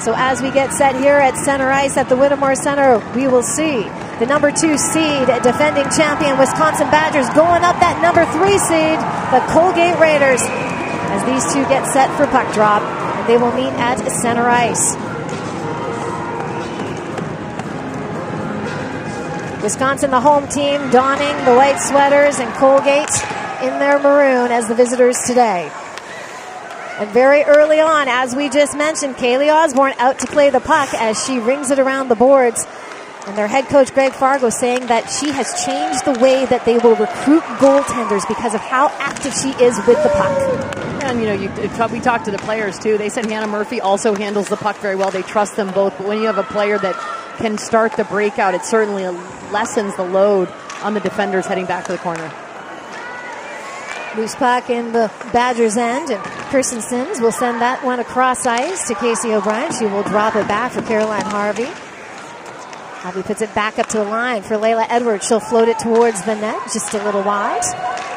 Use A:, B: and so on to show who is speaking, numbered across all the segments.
A: So as we get set here at center ice at the Whittemore Center, we will see the number two seed, defending champion Wisconsin Badgers, going up that number three seed, the Colgate Raiders, as these two get set for puck drop. And they will meet at center ice. Wisconsin, the home team, donning the white sweaters and Colgate in their maroon as the visitors today. And very early on, as we just mentioned, Kaylee Osborne out to play the puck as she rings it around the boards. And their head coach, Greg Fargo, saying that she has changed the way that they will recruit goaltenders because of how active she is with the puck.
B: And, you know, you, we talked to the players, too. They said Hannah Murphy also handles the puck very well. They trust them both. But when you have a player that can start the breakout, it certainly lessens the load on the defenders heading back to the corner.
A: Loose puck in the Badgers' end, and Kirsten Simms will send that one across ice to Casey O'Brien. She will drop it back for Caroline Harvey. Harvey puts it back up to the line for Laila Edwards. She'll float it towards the net, just a little wide.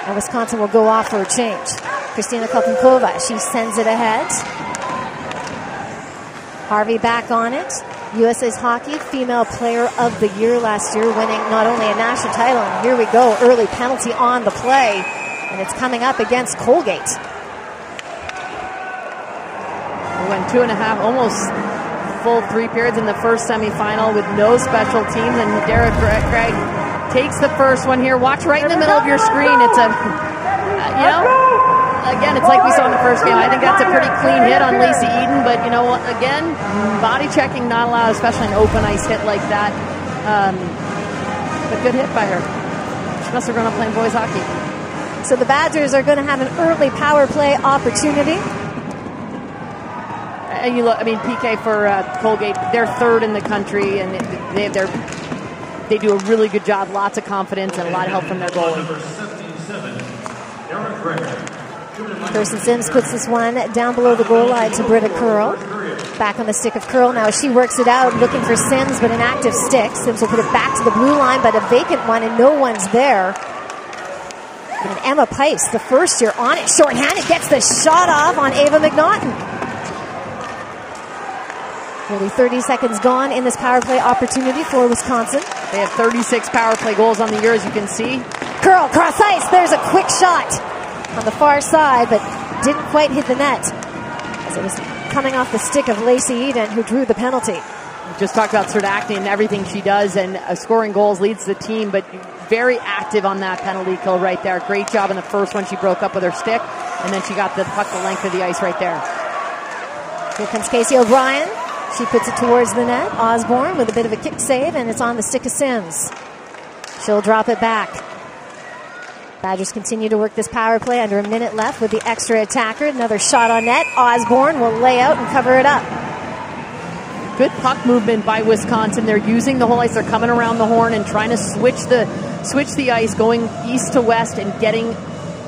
A: And Wisconsin will go off for a change. Christina Kaltounkova, she sends it ahead. Harvey back on it. USA's Hockey Female Player of the Year last year, winning not only a national title, and here we go, early penalty on the play and it's coming up against Colgate.
B: We went two and a half, almost full three periods in the first semifinal with no special teams, and Dara Greig takes the first one here. Watch right in the middle of your screen. It's a, uh, you know, again, it's like we saw in the first game. I think that's a pretty clean hit on Lacey Eden, but you know, again, body checking not allowed, especially an open ice hit like that. Um, but good hit by her. She must have grown up playing boys hockey.
A: So the Badgers are going to have an early power play opportunity.
B: And you look, I mean, PK for uh, Colgate, they're third in the country, and they they they do a really good job. Lots of confidence and a lot of help from their goalie.
A: Kirsten Simms puts this one down below the goal line to Britta Curl. Back on the stick of Curl now. She works it out, looking for Simms, but an active stick. Simms will put it back to the blue line, but a vacant one, and no one's there. And Emma Pais, the first year on it, shorthanded, gets the shot off on Ava McNaughton. Nearly 30 seconds gone in this power play opportunity for Wisconsin.
B: They have 36 power play goals on the year, as you can see.
A: Curl, cross ice. There's a quick shot on the far side, but didn't quite hit the net. As it was coming off the stick of Lacey Eden, who drew the penalty.
B: We just talked about Serdachny and everything she does, and uh, scoring goals leads the team, but very active on that penalty kill right there. Great job in the first one. She broke up with her stick, and then she got the puck the length of the ice right there.
A: Here comes Casey O'Brien. She puts it towards the net. Osborne with a bit of a kick save, and it's on the stick of Simms. She'll drop it back. Badgers continue to work this power play under a minute left with the extra attacker. Another shot on net. Osborne will lay out and cover it up.
B: Good puck movement by Wisconsin. They're using the whole ice. They're coming around the horn and trying to switch the switch the ice, going east to west, and getting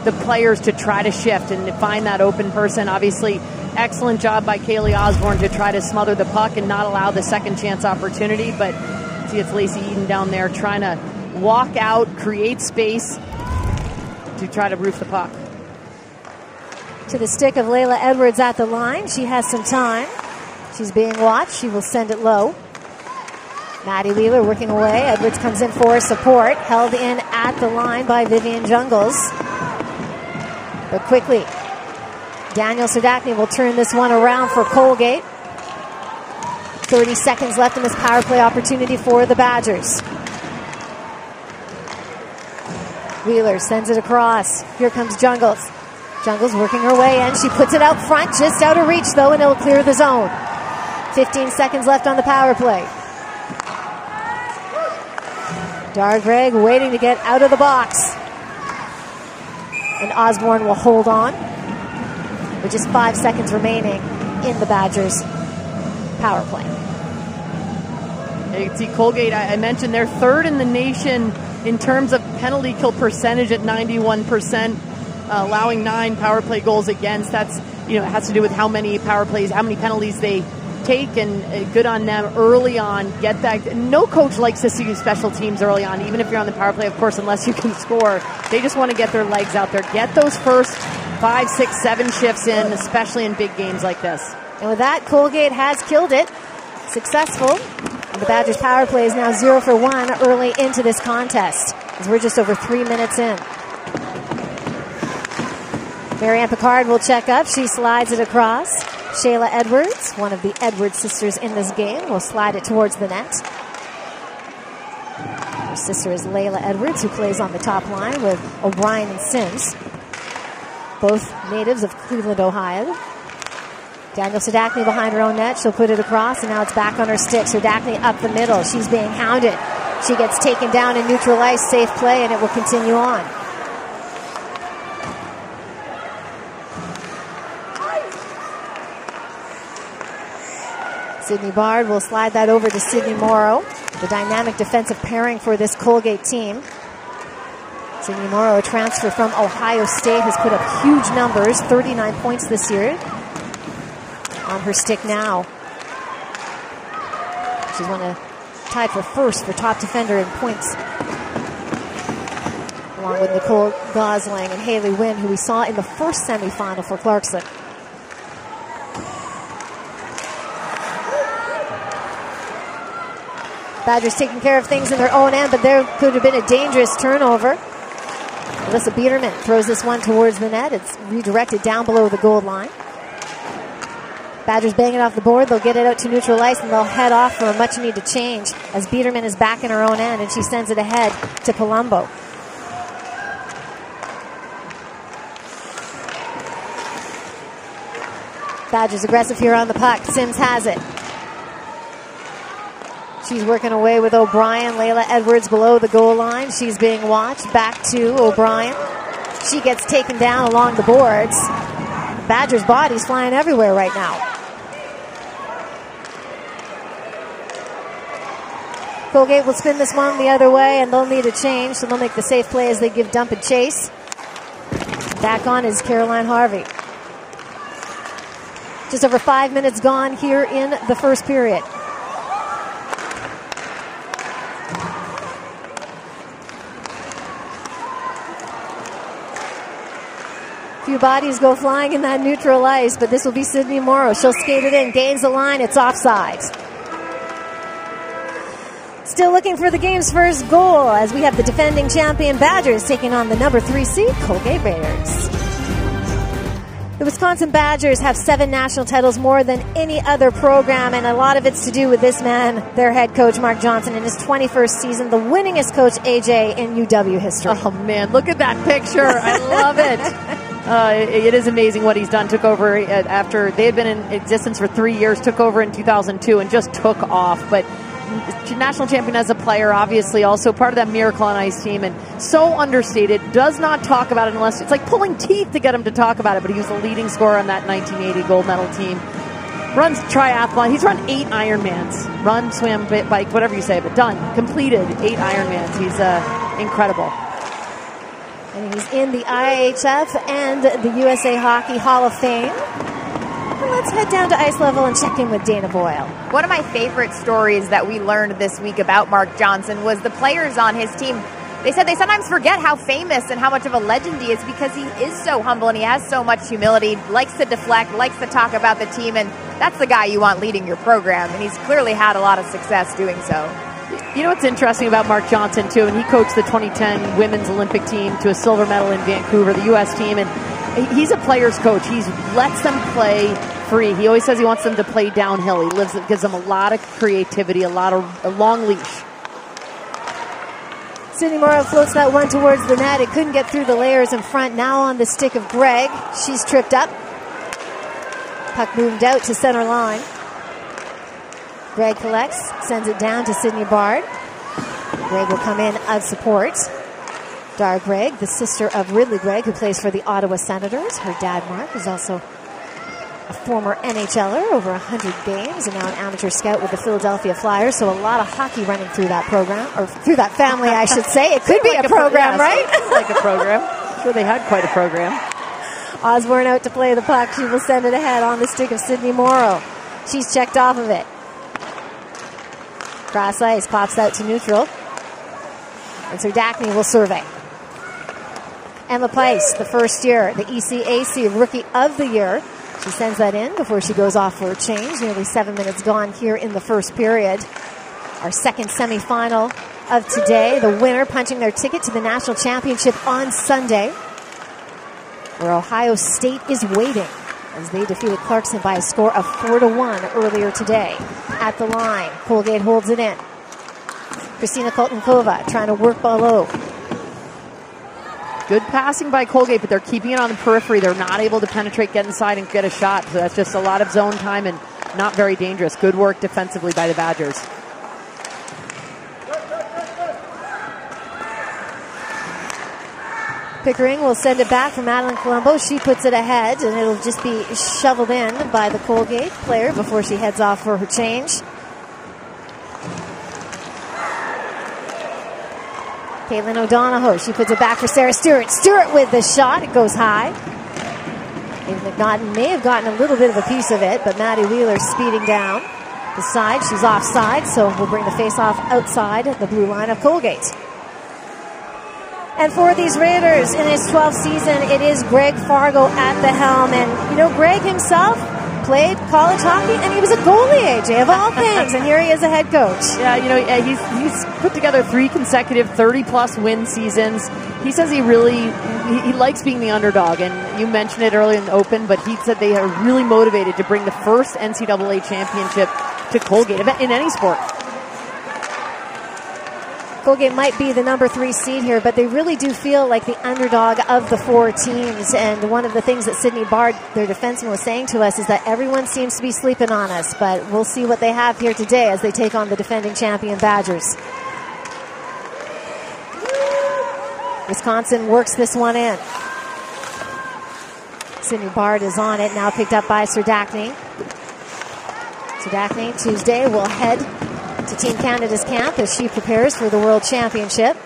B: the players to try to shift and to find that open person. Obviously, excellent job by Kaylee Osborne to try to smother the puck and not allow the second chance opportunity. But see, it's Lacey Eden down there trying to walk out, create space to try to roof the puck.
A: To the stick of Laila Edwards at the line. She has some time. She's being watched. She will send it low. Maddie Wheeler working away. Edwards comes in for support. Held in at the line by Vivian Jungels. But quickly, Danielle Serdachny will turn this one around for Colgate. 30 seconds left in this power play opportunity for the Badgers. Wheeler sends it across. Here comes Jungels. Jungels working her way in. She puts it out front, just out of reach though, and it'll clear the zone. 15 seconds left on the power play. Dar Greig waiting to get out of the box. And Osborne will hold on with just five seconds remaining in the Badgers power play.
B: You can see Colgate, I mentioned they're third in the nation in terms of penalty kill percentage at 91%, uh, allowing nine power play goals against. That's, you know, it has to do with how many power plays, how many penalties they take and uh, good on them early on. Get that. No coach likes to see special teams early on, even if you're on the power play, of course, unless you can score. They just want to get their legs out there. Get those first five, six, seven shifts in, especially in big games like this.
A: And with that, Colgate has killed it. Successful. The Badgers power play is now zero for one early into this contest as we're just over three minutes in. Marianne Picard will check up. She slides it across. Chayla Edwards, one of the Edwards sisters in this game, will slide it towards the net. Her sister is Laila Edwards, who plays on the top line with O'Brien and Simms, both natives of Cleveland, Ohio. Danielle Serdachny behind her own net. She'll put it across, and now it's back on her stick. Serdachny up the middle. She's being hounded. She gets taken down in neutral ice. Safe play, and it will continue on. Sydney Bard will slide that over to Sydney Morrow, the dynamic defensive pairing for this Colgate team. Sydney Morrow, a transfer from Ohio State, has put up huge numbers, 39 points this year. On her stick now. She's won a tied for first for top defender in points. Along with Nicole Gosling and Haley Wynn, who we saw in the first semifinal for Clarkson. Badgers taking care of things in their own end, but there could have been a dangerous turnover. Alyssa Biederman throws this one towards the net. It's redirected down below the goal line. Badgers banging off the board. They'll get it out to neutral ice and they'll head off for a much needed change as Biederman is back in her own end and she sends it ahead to Palumbo. Badgers aggressive here on the puck. Simms has it. She's working away with O'Brien. Laila Edwards below the goal line. She's being watched. Back to O'Brien. She gets taken down along the boards. Badger's body's flying everywhere right now. Colgate will spin this one the other way, and they'll need a change, so they'll make the safe play as they give dump and chase. Back on is Caroline Harvey. Just over five minutes gone here in the first period. Few bodies go flying in that neutral ice, but this will be Sydney Morrow. She'll skate it in, gains the line, it's offside. Still looking for the game's first goal as we have the defending champion Badgers taking on the number three seed Colgate Raiders. The Wisconsin Badgers have seven national titles more than any other program, and a lot of it's to do with this man, their head coach, Mark Johnson, in his 21st season, the winningest coach, AJ, in UW history.
B: Oh, man, look at that picture. I love it. Uh, it, it is amazing what he's done. Took over after they had been in existence for three years, took over in 2002, and just took off. But national champion as a player, obviously, also part of that Miracle on Ice team, and so understated. Does not talk about it unless it's like pulling teeth to get him to talk about it. But he was the leading scorer on that 1980 gold medal team. Runs triathlon. He's run eight Ironmans. Run, swim, bike, whatever you say, but done. Completed eight Ironmans. He's uh, incredible.
A: And he's in the IIHF and the USA Hockey Hall of Fame. let's head down to ice level and check in with Dana Boyle.
C: One of my favorite stories that we learned this week about Mark Johnson was the players on his team. They said they sometimes forget how famous and how much of a legend he is because he is so humble and he has so much humility, likes to deflect, likes to talk about the team, and that's the guy you want leading your program. And he's clearly had a lot of success doing so.
B: You know what's interesting about Mark Johnson too, and he coached the 2010 women's Olympic team to a silver medal in Vancouver, the U.S. team, and he's a player's coach. He lets them play free. He always says he wants them to play downhill. He lives, gives them a lot of creativity, a lot of a long leash.
A: Sydney Morrow floats that one towards the net. It couldn't get through the layers in front. Now on the stick of Greig. She's tripped up. Puck moved out to center line. Greig collects, sends it down to Sydney Bard. Greig will come in of support. Dar Greig, the sister of Ridley Greig, who plays for the Ottawa Senators. Her dad, Mark, is also a former NHLer, over 100 games, and now an amateur scout with the Philadelphia Flyers. So a lot of hockey running through that program, or through that family, I should say. It could be like a, program, pro- yeah,
B: right? like a program. Sure, they had quite a program.
A: Osborne out to play the puck. She will send it ahead on the stick of Sydney Morrow. She's checked off of it. Cross ice pops out to neutral. And Serdachny will survey. Emma Pais, the first year, the ECAC Rookie of the Year. She sends that in before she goes off for a change. Nearly seven minutes gone here in the first period. Our second semifinal of today. The winner punching their ticket to the national championship on Sunday, where Ohio State is waiting as they defeated Clarkson by a score of four to one earlier today. At the line, Colgate holds it in. Christina Kaltounkova trying to work ball below.
B: Good passing by Colgate, but they're keeping it on the periphery. They're not able to penetrate, get inside, and get a shot. So that's just a lot of zone time and not very dangerous. Good work defensively by the Badgers.
A: Pickering will send it back for Madeline Colombo. She puts it ahead, and it'll just be shoveled in by the Colgate player before she heads off for her change. Caitlin O'Donohoe, she puts it back for Sarah Stewart. Stewart with the shot, it goes high. May have gotten a little bit of a piece of it, but Maddie Wheeler speeding down the side. She's offside, so we'll bring the face off outside the blue line of Colgate. And for these Raiders in his 12th season, it is Greg Fargo at the helm. And, you know, Greg himself played college hockey and he was a goalie, AJ, of all things. and here he is a head coach.
B: Yeah, you know, he's, he's put together three consecutive 30 plus win seasons. He says he really he, he likes being the underdog, and you mentioned it earlier in the Open, but he said they are really motivated to bring the first NCAA championship to Colgate in any sport.
A: Colgate might be the number three seed here, but they really do feel like the underdog of the four teams. And one of the things that Sydney Bard, their defenseman, was saying to us is that everyone seems to be sleeping on us. But we'll see what they have here today as they take on the defending champion Badgers. Wisconsin works this one in. Sydney Bard is on it, now picked up by Serdachny. Serdachny Tuesday will head to Team Canada's camp as she prepares for the World Championship.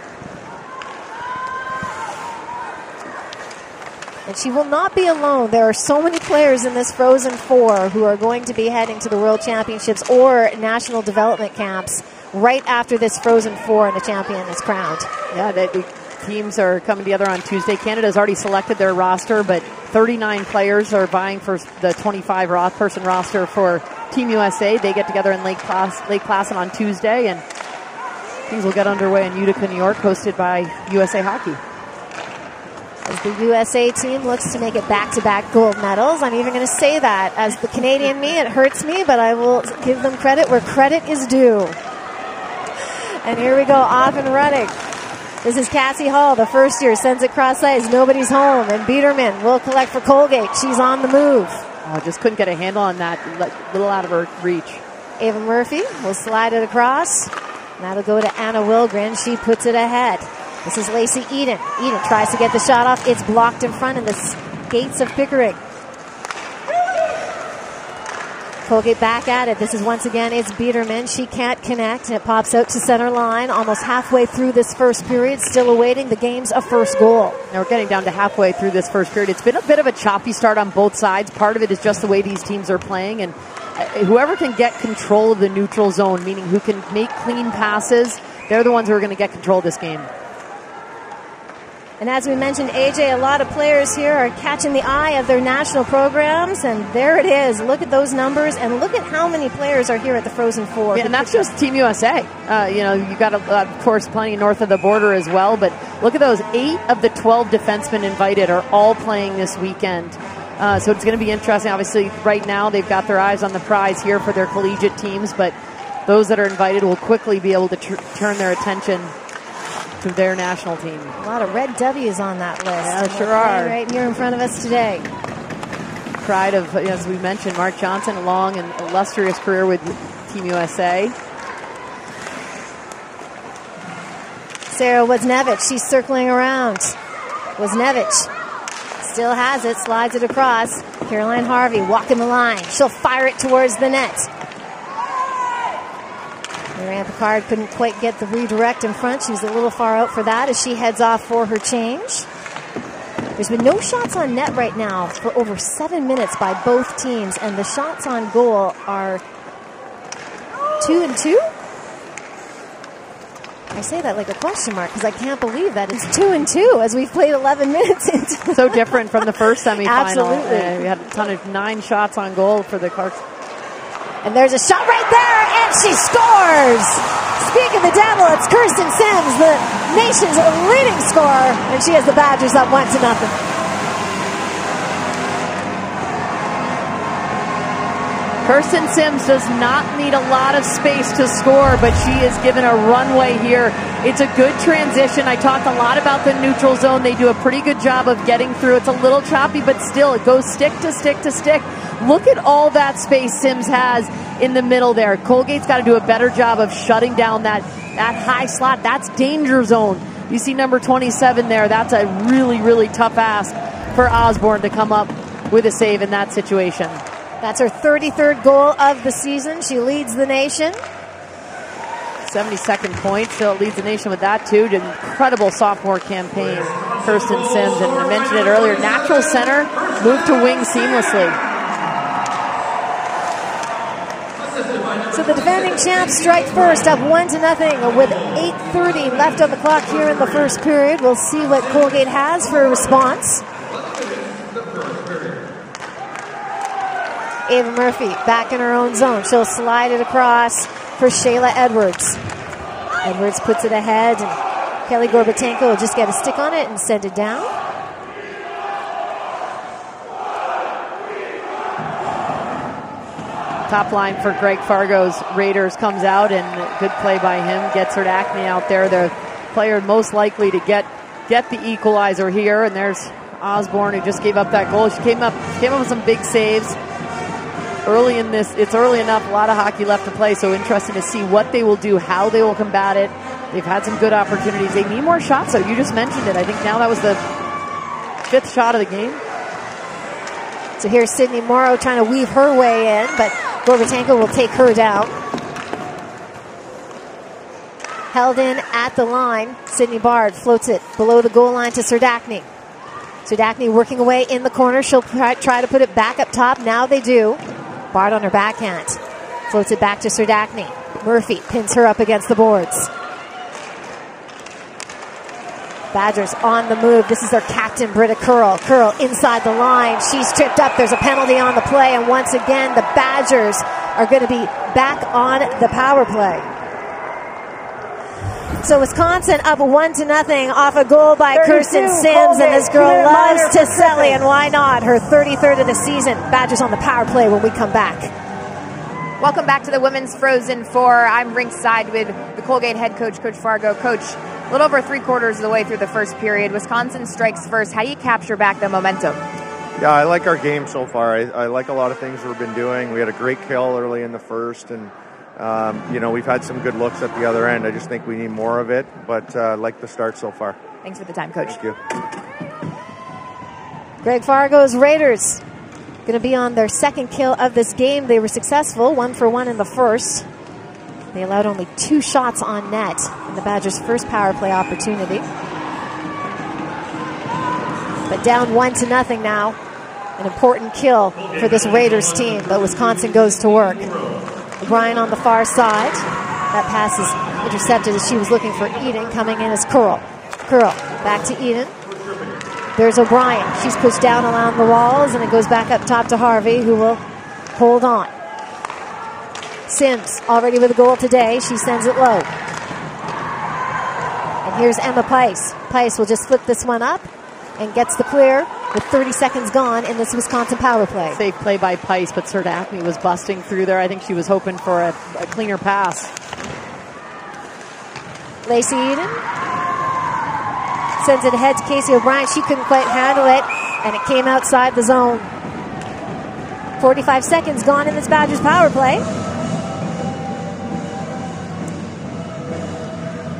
A: And she will not be alone. There are so many players in this Frozen Four who are going to be heading to the World Championships or national development camps right after this Frozen Four and the champion is crowned.
B: Yeah, the, teams are coming together on Tuesday. Canada has already selected their roster, but 39 players are vying for the 25 person roster for Team USA. They get together in Lake, Class, Lake Placid on Tuesday, and things will get underway in Utica, New York, hosted by USA Hockey.
A: As the USA team looks to make it back to back gold medals. I'm even going to say that. As the Canadian me, it hurts me, but I will give them credit where credit is due. And here we go, off and running. This is Cassie Hall, the first year, sends it cross ice. Nobody's home. And Biederman will collect for Colgate. She's on the move.
B: Oh, just couldn't get a handle on that. Little out of her reach.
A: Ava Murphy will slide it across. That'll go to Anna Wilgren. She puts it ahead. This is Lacey Eden. Eden tries to get the shot off. It's blocked in front of the gates of Pickering. Colgate back at it. This is once again, it's Biederman. She can't connect, and it pops out to center line almost halfway through this first period, still awaiting the game's a first goal.
B: Now we're getting down to halfway through this first period. It's been a bit of a choppy start on both sides. Part of it is just the way these teams are playing, and uh, whoever can get control of the neutral zone, meaning who can make clean passes, they're the ones who are going to get control of this game.
A: And as we mentioned, AJ, a lot of players here are catching the eye of their national programs, and there it is. Look at those numbers, and look at how many players are here at the Frozen Four.
B: Yeah, and that's just Team USA. Uh, you know, you got, uh, of course, plenty north of the border as well, but look at those. Eight of the 12 defensemen invited are all playing this weekend. Uh, so it's going to be interesting. Obviously, right now they've got their eyes on the prize here for their collegiate teams, but those that are invited will quickly be able to tr- turn their attention to their national team.
A: A lot of red W's on that list.
B: Yeah, sure are.
A: Right here in front of us today.
B: Pride of, as we mentioned, Mark Johnson, a long and illustrious career with Team USA.
A: Sarah Wozniewicz, she's circling around. Wozniewicz still has it, slides it across. Caroline Harvey walking the line. She'll fire it towards the net. Marianne Picard couldn't quite get the redirect in front. She was a little far out for that as she heads off for her change. There's been no shots on net right now for over seven minutes by both teams, and the shots on goal are two and two. I say that like a question mark because I can't believe that it's two and two as we've played 11 minutes into.
B: so different from the first semifinal.
A: Absolutely,
B: uh, we had a ton of nine shots on goal for the Clarks.
A: And there's a shot right there, and she scores. Speak of the devil, it's Kirsten Simms, the nation's leading scorer, and she has the Badgers up one to nothing.
B: Kirsten Simms does not need a lot of space to score, but she is given a runway here. It's a good transition. I talked a lot about the neutral zone. They do a pretty good job of getting through. It's a little choppy, but still, it goes stick to stick to stick. Look at all that space Simms has in the middle there. Colgate's got to do a better job of shutting down that, that high slot. That's danger zone. You see number 27 there. That's a really, really tough ask for Osborne to come up with a save in that situation.
A: That's her 33rd goal of the season. She leads the nation.
B: 72nd point, still leads the nation with that too. An incredible sophomore campaign, Kirsten Simms, And I mentioned it earlier, natural center, moved to wing seamlessly.
A: So the defending champs strike first, up one to nothing with 8.30 left on the clock here in the first period. We'll see what Colgate has for a response. Ava Murphy back in her own zone. She'll slide it across for Chayla Edwards. Edwards puts it ahead, and Kelly Gorbatenko will just get a stick on it and send it down.
B: Top line for Greg Fargo's Raiders comes out, and good play by him. Gets her Acme out there. The player most likely to get get the equalizer here, and there's Osborne who just gave up that goal. She came up came up with some big saves early in this. It's early enough. A lot of hockey left to play, so interesting to see what they will do, how they will combat it. They've had some good opportunities. They need more shots, though. You just mentioned it. I think now that was the fifth shot of the game.
A: So here's Sydney Morrow trying to weave her way in, but Gorbatenko will take her down. Held in at the line. Sydney Bard floats it below the goal line to Serdachny. Serdachny working away in the corner. She'll try to put it back up top. Now they do. Bard on her backhand. Floats it back to Serdachny. Murphy pins her up against the boards. Badgers on the move. This is their captain, Britta Curl. Curl inside the line. She's tripped up. There's a penalty on the play. And once again, the Badgers are going to be back on the power play. So Wisconsin up one to nothing off a goal by Kirsten Simms, and this girl loves Tiselli, and why not? Her 33rd of the season. Badgers on the power play when we come back.
C: Welcome back to the Women's Frozen Four. I'm ringside with the Colgate head coach, Coach Fargo. Coach, a little over three quarters of the way through the first period. Wisconsin strikes first. How do you capture back the momentum?
D: Yeah, I like our game so far. I, I like a lot of things we've been doing. We had a great kill early in the first, and um, you know, we've had some good looks at the other end. I just think we need more of it, but uh, like the start so far.
C: Thanks for the time, Coach.
D: Thank you.
A: Greg Fargo's Raiders going to be on their second kill of this game. They were successful, one for one in the first. They allowed only two shots on net in the Badgers' first power play opportunity. But down one to nothing now. An important kill for this Raiders team, but Wisconsin goes to work. O'Brien on the far side. That pass is intercepted as she was looking for Eden. Coming in as Curl. Curl back to Eden. There's O'Brien. She's pushed down along the walls, and it goes back up top to Harvey, who will hold on. Simms already with a goal today. She sends it low. And here's Emma Pais. Pais will just flip this one up and gets the clear with 30 seconds gone in this Wisconsin power play.
B: Safe play by Pais, but Serdachny was busting through there. I think she was hoping for a, a cleaner pass.
A: Lacey Eden sends it ahead to Casey O'Brien. She couldn't quite handle it, and it came outside the zone. 45 seconds gone in this Badgers power play.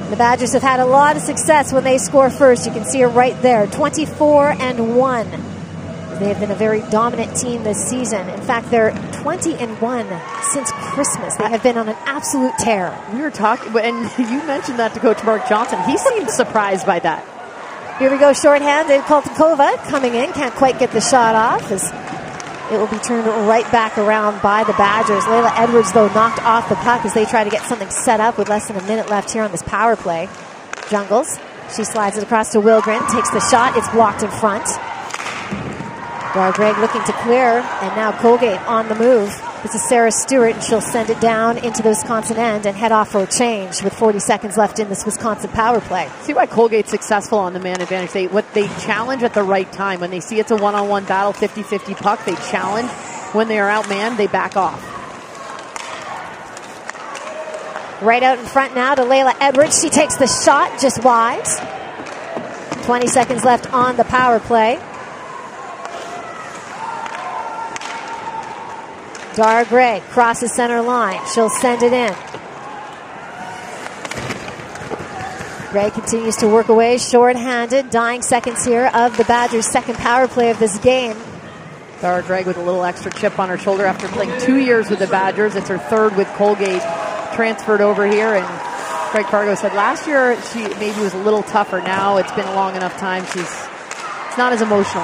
A: The Badgers have had a lot of success when they score first. You can see it right there 24 and 1. They have been a very dominant team this season. In fact, they're 20 and 1 since Christmas. They have been on an absolute tear.
B: We were talking, and you mentioned that to Coach Mark Johnson. He seemed surprised by that.
A: Here we go, shorthanded. Kaltounkova coming in, can't quite get the shot off as It will be turned right back around by the Badgers. Laila Edwards, though, knocked off the puck as they try to get something set up with less than a minute left here on this power play. Jungels. She slides it across to Wilgren, takes the shot. It's blocked in front. Dara Greig looking to clear, and now Colgate on the move. This is Sarah Stewart, and she'll send it down into the Wisconsin end and head off for a change with 40 seconds left in this Wisconsin power play.
B: See why Colgate's successful on the man advantage. They what they challenge at the right time. When they see it's a one-on-one battle, 50-50 puck, they challenge. When they are outmanned, they back off.
A: Right out in front now to Laila Edwards. She takes the shot just wide. 20 seconds left on the power play. Dara Greig crosses center line. She'll send it in. Greig continues to work away short-handed, dying seconds here of the Badgers' second power play of this game.
B: Dara Greig with a little extra chip on her shoulder after playing two years with the Badgers. It's her third with Colgate, transferred over here. And Craig Fargo said last year she maybe was a little tougher. Now it's been a long enough time. She's it's not as emotional.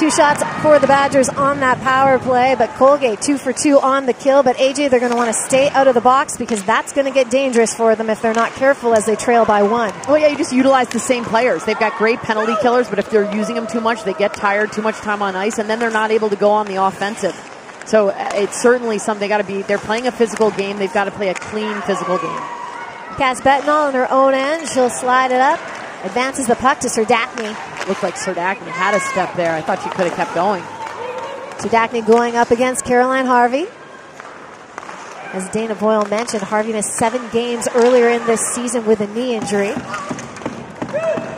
A: Two shots for the Badgers on that power play, but Colgate two for two on the kill. But AJ, they're going to want to stay out of the box because that's going to get dangerous for them if they're not careful as they trail by one.
B: Well, yeah, you just utilize the same players. They've got great penalty killers, but if they're using them too much, they get tired, too much time on ice, and then they're not able to go on the offensive. So uh, it's certainly something they got to be. They're playing a physical game. They've got to play a clean physical game.
A: Cass Bettenall on her own end. She'll slide it up. Advances the puck to Serdachny.
B: Looked like Serdachny had a step there. I thought she could have kept going.
A: Serdachny going up against Caroline Harvey. As Dana Boyle mentioned, Harvey missed seven games earlier in this season with a knee injury.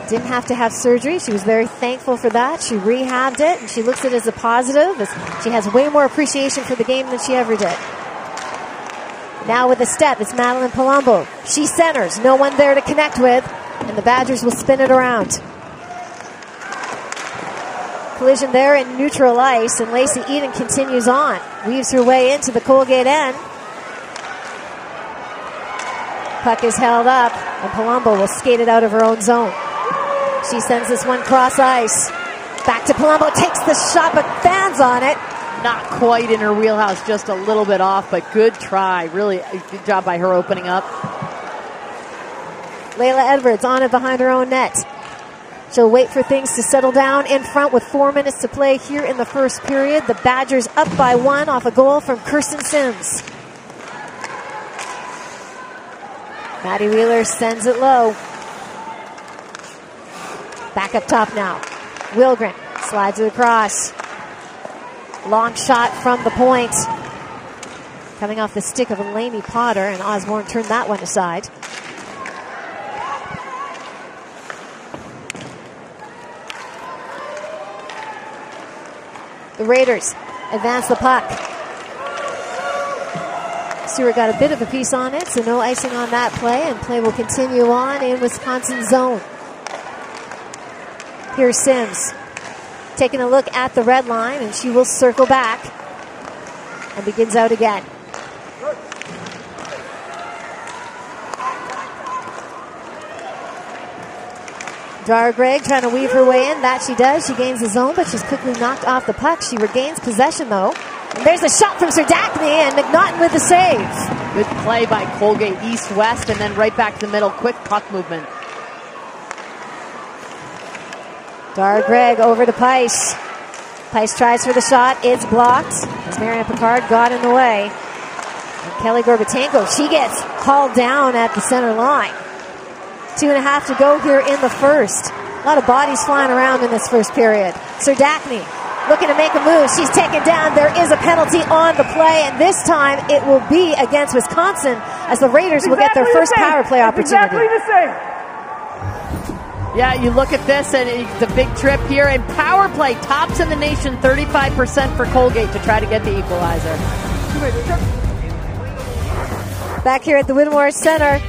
A: Didn't have to have surgery. She was very thankful for that. She rehabbed it, and she looks at it as a positive. As she has way more appreciation for the game than she ever did. Now with a step, it's Madeline Palumbo. She centers, no one there to connect with and the Badgers will spin it around. Collision there in neutral ice, and Lacey Eden continues on. Weaves her way into the Colgate end. Puck is held up, and Palumbo will skate it out of her own zone. She sends this one cross ice. Back to Palumbo, takes the shot, but fans on it.
B: Not quite in her wheelhouse, just a little bit off, but good try. Really good job by her opening up.
A: Laila Edwards on it behind her own net. She'll wait for things to settle down in front with four minutes to play here in the first period. The Badgers up by one off a goal from Kirsten Simms. Maddie Wheeler sends it low. Back up top now. Wilgren slides it across. Long shot from the point. Coming off the stick of Elaine Potter, and Osborne turned that one aside. The Raiders advance the puck. Stewart got a bit of a piece on it, so no icing on that play, and play will continue on in Wisconsin zone. Here's Simms taking a look at the red line, and she will circle back and begins out again. Dara Greig trying to weave her way in. That she does. She gains the zone, but she's quickly knocked off the puck. She regains possession, though. And there's a shot from Serdachny, and McNaughton with the save.
B: Good play by Colgate east-west, and then right back to the middle. Quick puck movement.
A: Dara Greig over to Pais. Pais tries for the shot. It's blocked. As Marianne Picard got in the way. And Kelly Gorbatenko, she gets hauled down at the center line. Two and a half to go here in the first. A lot of bodies flying around in this first period. Serdachny looking to make a move. She's taken down. There is a penalty on the play, and this time it will be against Wisconsin as the Raiders exactly will get their first the power play opportunity.
E: Exactly the same.
B: Yeah, you look at this, and it's a big trip here. And power play tops in the nation, 35% for Colgate to try to get the equalizer.
A: Back here at the Whittemore Center,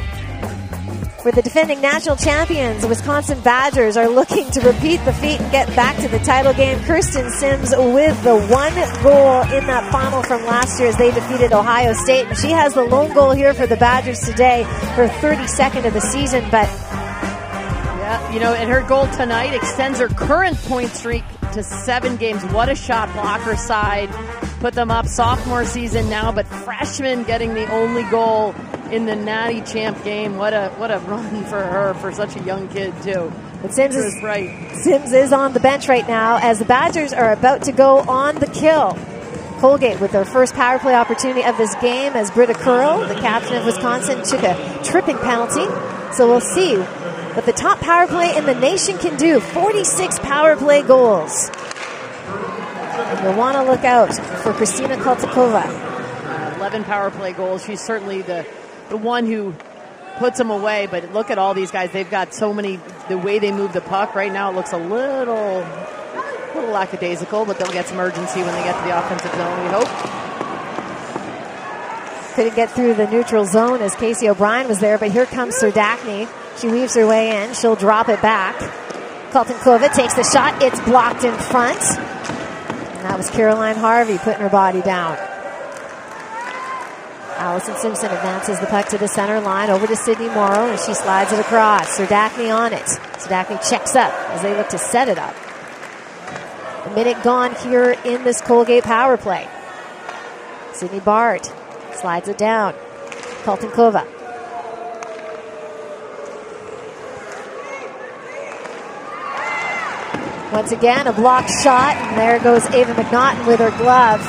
A: where the defending national champions, Wisconsin Badgers, are looking to repeat the feat and get back to the title game. Kirsten Simms with the one goal in that final from last year as they defeated Ohio State. And she has the lone goal here for the Badgers today, her 32nd of the season. But
B: yeah, you know, and her goal tonight extends her current point streak to seven games. What a shot blocker side. Put them up sophomore season now, but freshman getting the only goal in the Natty Champ game. What a what a run for her for such a young kid too.
A: But
B: Simms
A: is
B: right.
A: Simms is on the bench right now as the Badgers are about to go on the kill. Colgate with their first power play opportunity of this game as Britta Curl, the captain of Wisconsin, took a tripping penalty. So we'll see what the top power play in the nation can do. 46 power play goals. You'll want to look out for Christina Kaltounkova.
B: 11 power play goals. She's certainly the the one who puts them away. But look at all these guys. They've got so many. The way they move the puck right now, it looks a little, a little lackadaisical. But they'll get some urgency when they get to the offensive zone. We hope.
A: Couldn't get through the neutral zone as Casey O'Brien was there, but here comes Serdachny. She weaves her way in. She'll drop it back. Kaltounkova takes the shot. It's blocked in front. And that was Caroline Harvey putting her body down. Allison Simpson advances the puck to the center line over to Sydney Morrow, and she slides it across. Serdachny on it. Serdachny checks up as they look to set it up. A minute gone here in this Colgate power play. Sydney Bard slides it down. Kaltounkova. Once again, a blocked shot, and there goes Ava McNaughton with her glove.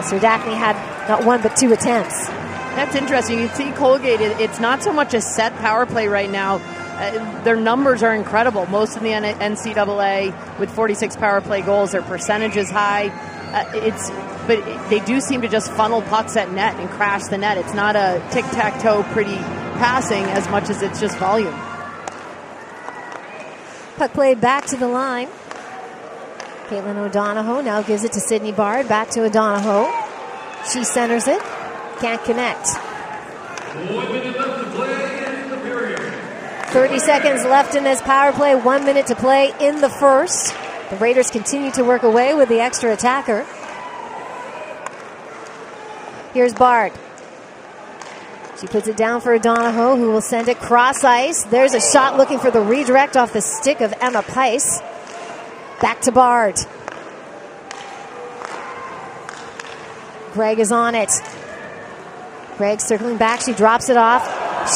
A: Serdachny had not one but two attempts.
B: That's interesting. You see Colgate, it's not so much a set power play right now. Uh, their numbers are incredible. Most in the NCAA with 46 power play goals. Their percentage is high. Uh, it's but they do seem to just funnel pucks at net and crash the net. It's not a tic tac toe pretty passing as much as it's just volume.
A: Puck played back to the line. Caitlin O'Donohoe now gives it to Sydney Bard. Back to O'Donohoe. She centers it. Can't connect. 30 seconds left in this power play. One minute to play in the first. The Raiders continue to work away with the extra attacker. Here's Bard. She puts it down for O'Donohoe, who will send it cross ice. There's a shot looking for the redirect off the stick of Emma Pais. Back to Bard. Greig is on it. Greig circling back. She drops it off.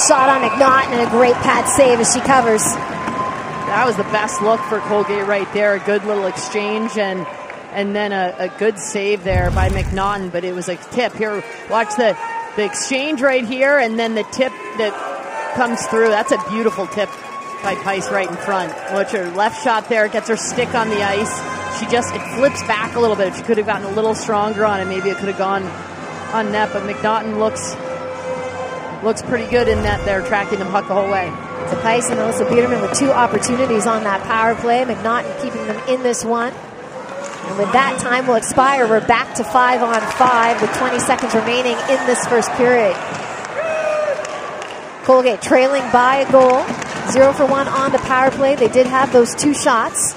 A: Shot on McNaughton and a great pat save as she covers.
B: That was the best look for Colgate right there. A good little exchange and and then a, a good save there by McNaughton. But it was a tip. Here, watch the the exchange right here, and then the tip that comes through. That's a beautiful tip by Pais right in front. Watch her left shot there. Gets her stick on the ice. She just it flips back a little bit. If she could have gotten a little stronger on it, maybe it could have gone on net. But McNaughton looks looks pretty good in that they're tracking the puck the whole way.
A: To Pais and Alyssa Biederman with two opportunities on that power play. McNaughton keeping them in this one. And with that, time will expire. We're back to five on five with 20 seconds remaining in this first period. Colgate trailing by a goal. Zero for one on the power play. They did have those two shots.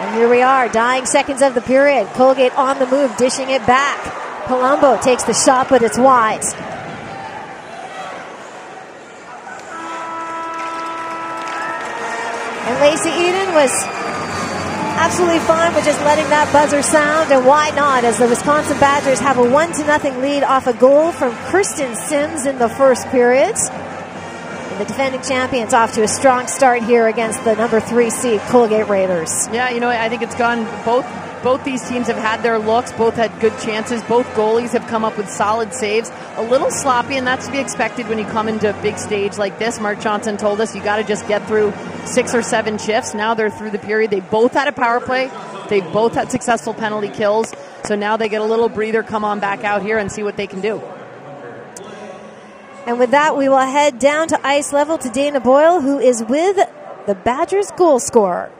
A: And here we are, dying seconds of the period. Colgate on the move, dishing it back. Palumbo takes the shot, but it's wide. And Lacey Eden was absolutely fine with just letting that buzzer sound, and why not? As the Wisconsin Badgers have a one to nothing lead off a goal from Kristen Simms in the first period. The defending champions off to a strong start here against the number three seed Colgate Raiders.
B: Yeah, you know, I think it's gone both both these teams have had their looks, both had good chances, both goalies have come up with solid saves. A little sloppy, and that's to be expected when you come into a big stage like this. Mark Johnson told us you got to just get through six or seven shifts. Now they're through the period. They both had a power play, they both had successful penalty kills. So now they get a little breather, come on back out here and see what they can do.
A: And with that, we will head down to ice level to Dana Boyle, who is with the Badgers goal scorer.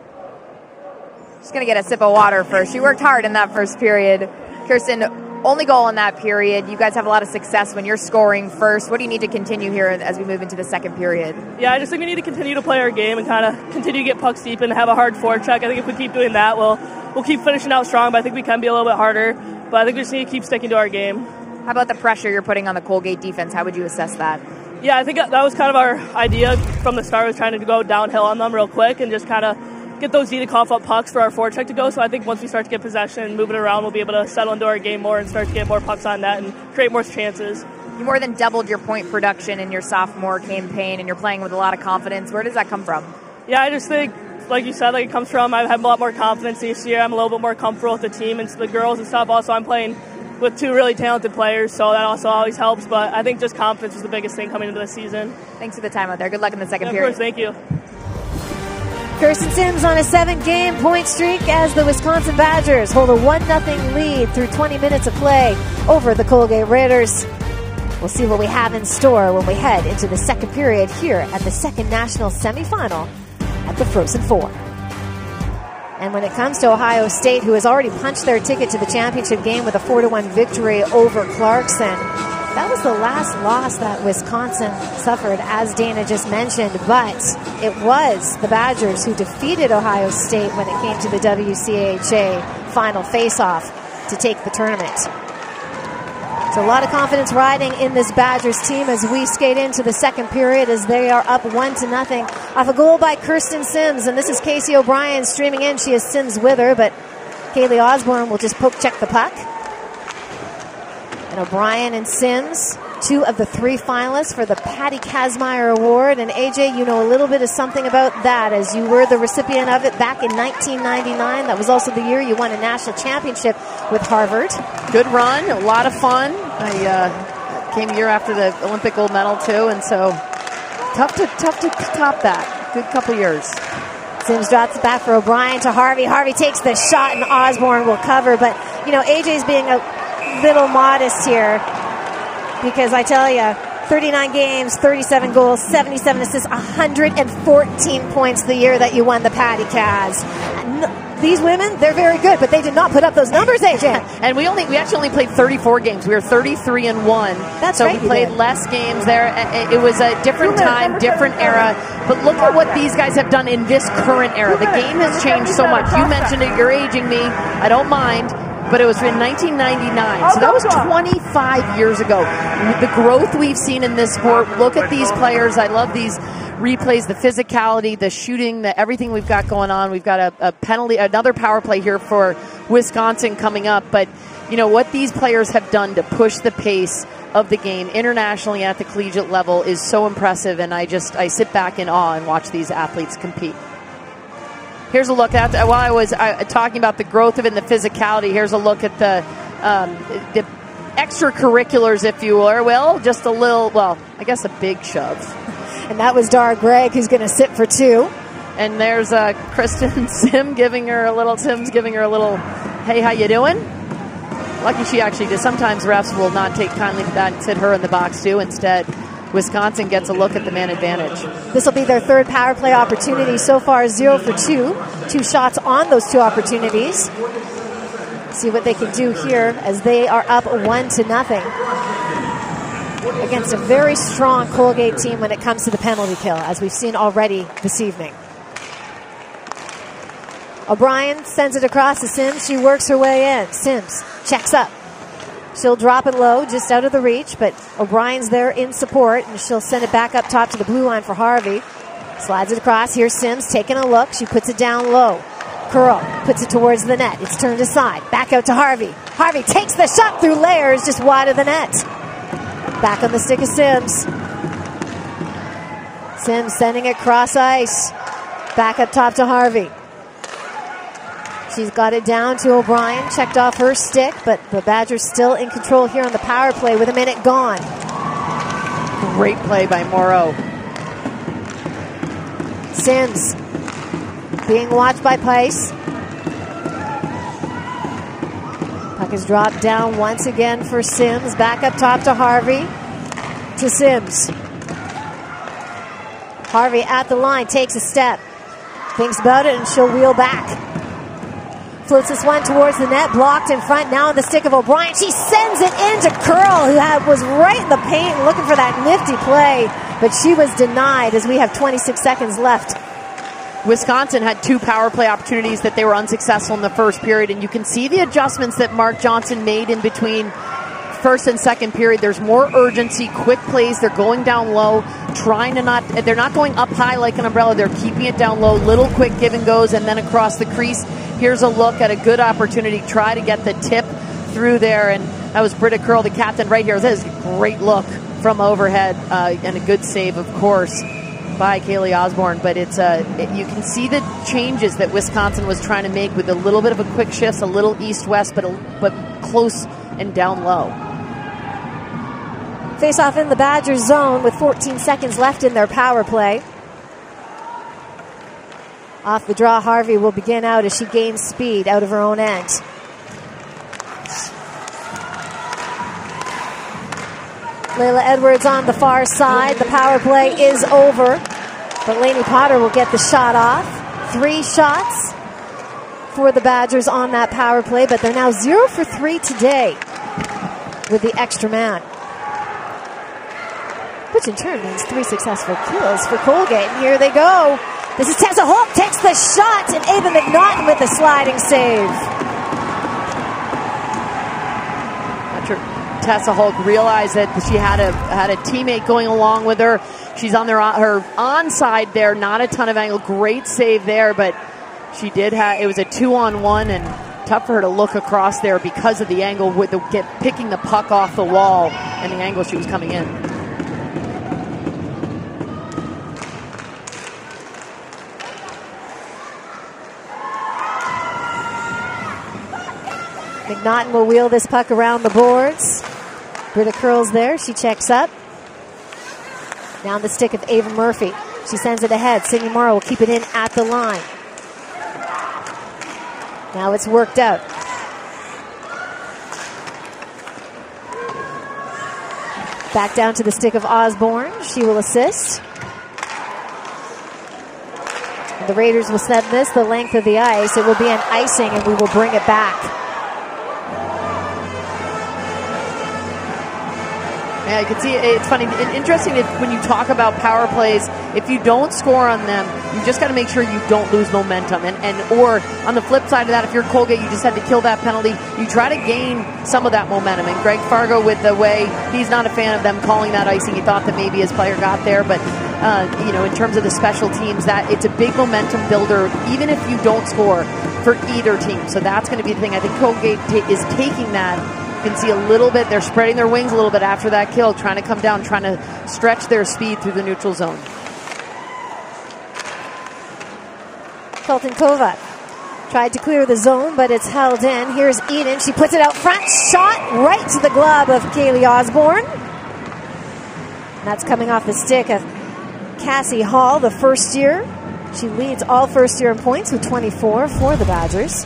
C: She's going to get a sip of water first. She worked hard in that first period. Kirsten, only goal in that period. You guys have a lot of success when you're scoring first. What do you need to continue here as we move into the second period?
E: Yeah, I just think we need to continue to play our game and kind of continue to get pucks deep and have a hard forecheck. I think if we keep doing that, we'll we'll keep finishing out strong. But I think we can be a little bit harder. But I think we just need to keep sticking to our game.
C: How about the pressure you're putting on the Colgate defense? How would you assess that?
E: Yeah, I think that was kind of our idea from the start was trying to go downhill on them real quick and just kind of get those easy to cough up pucks for our forecheck to go. So I think once we start to get possession and move it around, we'll be able to settle into our game more and start to get more pucks on net and create more chances.
C: You more than doubled your point production in your sophomore campaign, and you're playing with a lot of confidence. Where does that come from?
E: Yeah, I just think, like you said, like it comes from I have a lot more confidence this year. I'm a little bit more comfortable with the team and the girls and stuff. Also, I'm playing with two really talented players, so that also always helps. But I think just confidence is the biggest thing coming into the season.
C: Thanks for the time out there. Good luck in the second
E: Yeah, of
C: period.
E: course, thank you.
A: Kirsten Simms on a seven game point streak as the Wisconsin Badgers hold a 1 0 lead through 20 minutes of play over the Colgate Raiders. We'll see what we have in store when we head into the second period here at the second national semifinal at the Frozen Four. And when it comes to Ohio State, who has already punched their ticket to the championship game with a 4 1 victory over Clarkson, that was the last loss that Wisconsin suffered, as Dana just mentioned. But it was the Badgers who defeated Ohio State when it came to the WCHA final face-off to take the tournament. So a lot of confidence riding in this Badgers team as we skate into the second period as they are up one to nothing off a goal by Kirsten Simms. And this is Casey O'Brien streaming in. She has Simms with her, but Kaylee Osborne will just poke check the puck. And O'Brien and Simms, two of the three finalists for the Patty Kazmaier Award. And AJ, you know a little bit of something about that as you were the recipient of it back in 1999. That was also the year you won a national championship with Harvard.
B: Good run, a lot of fun. I uh, came a year after the Olympic gold medal too, and so tough to tough to top that. Good couple years.
A: Simms drops it back for O'Brien to Harvey. Harvey takes the shot and Osborne will cover. But, you know, AJ's being a little modest here because I tell you, 39 games, 37 goals, 77 assists, 114 points the year that you won the Patty Caz. And These women, they're very good, but they did not put up those numbers, AJ.
B: And we only we actually only played 34 games. We were 33 and one.
A: That's
B: so
A: right,
B: we played
A: did.
B: less games there. It it was a different time, different era. But look at what these guys have done in this current era. The game has changed so much. You mentioned it. You're aging me. I don't mind. But it was in 1999, so that was 25 years ago. The growth we've seen in this sport. Look at these players. I love these replays, the physicality, the shooting, the everything we've got going on. We've got a, a penalty, another power play here for Wisconsin coming up. But you know what these players have done to push the pace of the game internationally at the collegiate level is so impressive, and I just I sit back in awe and watch these athletes compete. Here's a look at while I was uh, talking about the growth of it and the physicality. Here's a look at the um, the extracurriculars, if you will. Well, just a little. Well, I guess a big shove.
A: And that was Dara Greig, who's going to sit for two.
B: And there's uh, Kirsten Simms giving her a little. Simms giving her a little. Hey, how you doing? Lucky she actually did. Sometimes refs will not take kindly to that and sit her in the box too. Instead, Wisconsin gets a look at the man advantage.
A: This will be their third power play opportunity. So far, zero for two. Two shots on those two opportunities. See what they can do here as they are up one to nothing against a very strong Colgate team when it comes to the penalty kill, as we've seen already this evening. O'Brien sends it across to Simms. She works her way in. Simms checks up. She'll drop it low, just out of the reach, but O'Brien's there in support, and she'll send it back up top to the blue line for Harvey. Slides it across. Here's Simms taking a look. She puts it down low. Curl puts it towards the net. It's turned aside. Back out to Harvey. Harvey takes the shot through layers, just wide of the net. Back on the stick of Simms. Simms sending it cross ice. Back up top to Harvey. She's got it down to O'Brien. Checked off her stick, but the Badgers still in control here on the power play with a minute gone.
B: Great play by Morrow.
A: Simms being watched by Pais. Puck is dropped down once again for Simms. Back up top to Harvey. To Simms. Harvey at the line takes a step. Thinks about it and she'll wheel back. Floats this one towards the net, blocked in front. Now on the stick of O'Brien. She sends it into Curl, who had, was right in the paint looking for that nifty play, but she was denied as we have 26 seconds left.
B: Wisconsin had two power play opportunities that they were unsuccessful in the first period, and you can see the adjustments that Mark Johnson made in between first and second period. There's more urgency, quick plays. They're going down low, trying to not. They're not going up high like an umbrella. They're keeping it down low. Little quick give and goes, and then across the crease. Here's a look at a good opportunity. Try to get the tip through there, and that was Britta Curl, the captain, right here. This is a great look from overhead, uh, and a good save, of course by Kaylee Osborne, but it's uh, it, you can see the changes that Wisconsin was trying to make with a little bit of a quick shift, a little east-west, but a, but close and down low.
A: Face off in the Badgers zone with 14 seconds left in their power play. Off the draw, Harvey will begin out as she gains speed out of her own end. Laila Edwards on the far side. The power play is over. But Lainey Potter will get the shot off. Three shots for the Badgers on that power play, but they're now zero for three today with the extra man. Which in turn means three successful kills for Colgate. And here they go. This is Tessa Holt takes the shot, and Ava McNaughton with the sliding save.
B: Tessa Hulk realized that she had a had a teammate going along with her. She's on their her onside there, not a ton of angle. Great save there, but she did have it was a two on one and tough for her to look across there because of the angle with the get picking the puck off the wall and the angle she was coming in.
A: McNaughton will wheel this puck around the boards. Britta curls there. She checks up. Down the stick of Ava Murphy. She sends it ahead. Sydney Morrow will keep it in at the line. Now it's worked out. Back down to the stick of Osborne. She will assist. And the Raiders will send this the length of the ice. It will be an icing, and we will bring it back.
B: Yeah, you can see it's funny, interesting if, when you talk about power plays. If you don't score on them, you just got to make sure you don't lose momentum. And, and or on the flip side of that, if you're Colgate, you just had to kill that penalty. You try to gain some of that momentum. And Greg Fargo, with the way he's not a fan of them calling that icing, he thought that maybe his player got there, but uh, you know, in terms of the special teams, that it's a big momentum builder, even if you don't score for either team. So that's going to be the thing. I think Colgate t- is taking that can see a little bit, they're spreading their wings a little bit after that kill, trying to come down, trying to stretch their speed through the neutral zone.
A: Kaltounkova tried to clear the zone, but it's held in. Here's Eden. She puts it out front. Shot right to the glove of Kaylee Osborne. And that's coming off the stick of Cassie Hall, the first year. She leads all first year in points with 24 for the Badgers.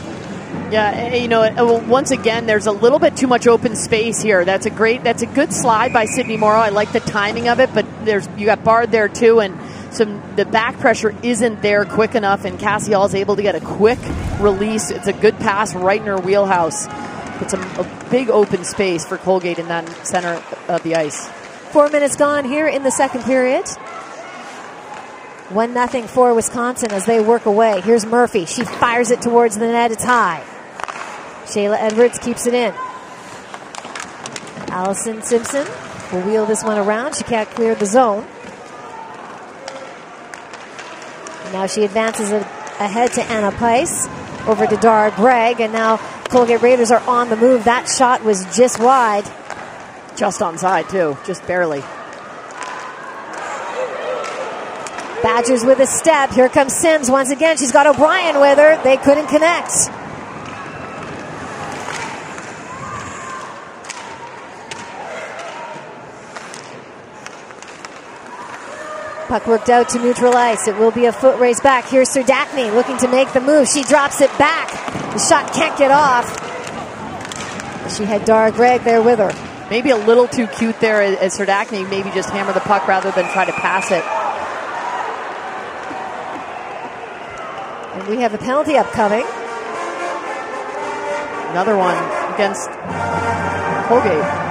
B: Yeah, you know, eh, once again, there's a little bit too much open space here. That's a great, that's a good slide by Sydney Morrow. I like the timing of it, but there's you got Bard there too, and some the back pressure isn't there quick enough, and Cassie Hall is able to get a quick release. It's a good pass right in her wheelhouse. It's a, a big open space for Colgate in that center of the ice.
A: Four minutes gone here in the second period. One nothing for Wisconsin as they work away. Here's Murphy. She fires it towards the net. It's high. Chayla Edwards keeps it in. Allison Simpson will wheel this one around. She can't clear the zone. And now she advances ahead to Anna Pais, over to Dara Greig, and now Colgate Raiders are on the move. That shot was just wide.
B: Just onside, too, just barely.
A: Badgers with a step. Here comes Simms once again. She's got O'Brien with her. They couldn't connect. Puck worked out to neutral ice. It will be a foot race back. Here's Sir Serdachny looking to make the move. She drops it back. The shot can't get off. She had Dara Greig there with her.
B: Maybe a little too cute there as Serdachny maybe just hammer the puck rather than try to pass it.
A: And we have a penalty upcoming.
B: Another one against Colgate.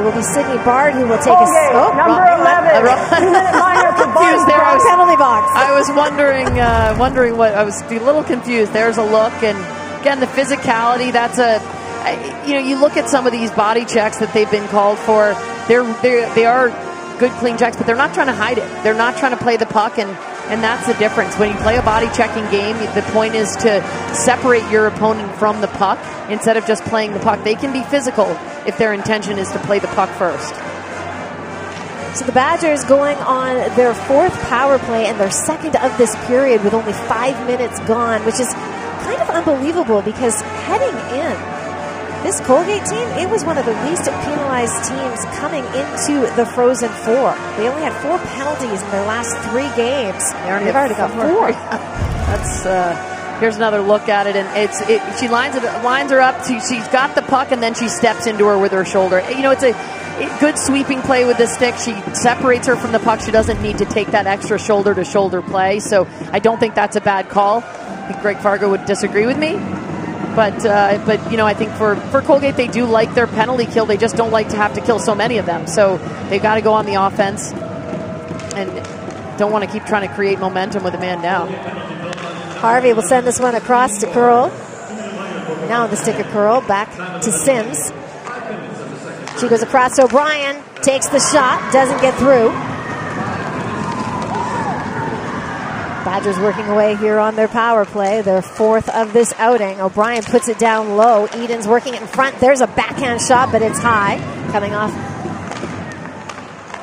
A: It will be Sydney Bard who will take
F: a oh, number eleven.
B: confused there. I was,
A: penalty box.
B: I was wondering, uh, wondering what I was a little confused. There's a look, and again the physicality. That's a you know, you look at some of these body checks that they've been called for. They're, they're they are good clean checks, but they're not trying to hide it. They're not trying to play the puck, and and that's the difference. When you play a body checking game, the point is to separate your opponent from the puck instead of just playing the puck. They can be physical if their intention is to play the puck first.
A: So the Badgers going on their fourth power play and their second of this period with only five minutes gone, which is kind of unbelievable because heading in, this Colgate team, it was one of the least penalized teams coming into the Frozen Four. They only had four penalties in their last three games. They They've already got four.
B: That's uh, here's another look at it, and it's it, she lines it lines her up. She, she's got the puck, and then she steps into her with her shoulder. You know, it's a good sweeping play with the stick. She separates her from the puck. She doesn't need to take that extra shoulder to shoulder play. So I don't think that's a bad call. I think Greg Fargo would disagree with me. But uh, but you know I think for for Colgate they do like their penalty kill. They just don't like to have to kill so many of them. So they've got to go on the offense and don't want to keep trying to create momentum with a man down.
A: Harvey will send this one across to Curl. Now the stick of Curl, back to Simms. She goes across O'Brien, takes the shot, doesn't get through. Badgers working away here on their power play, their fourth of this outing. O'Brien puts it down low. Eden's working it in front. There's a backhand shot, but it's high. Coming off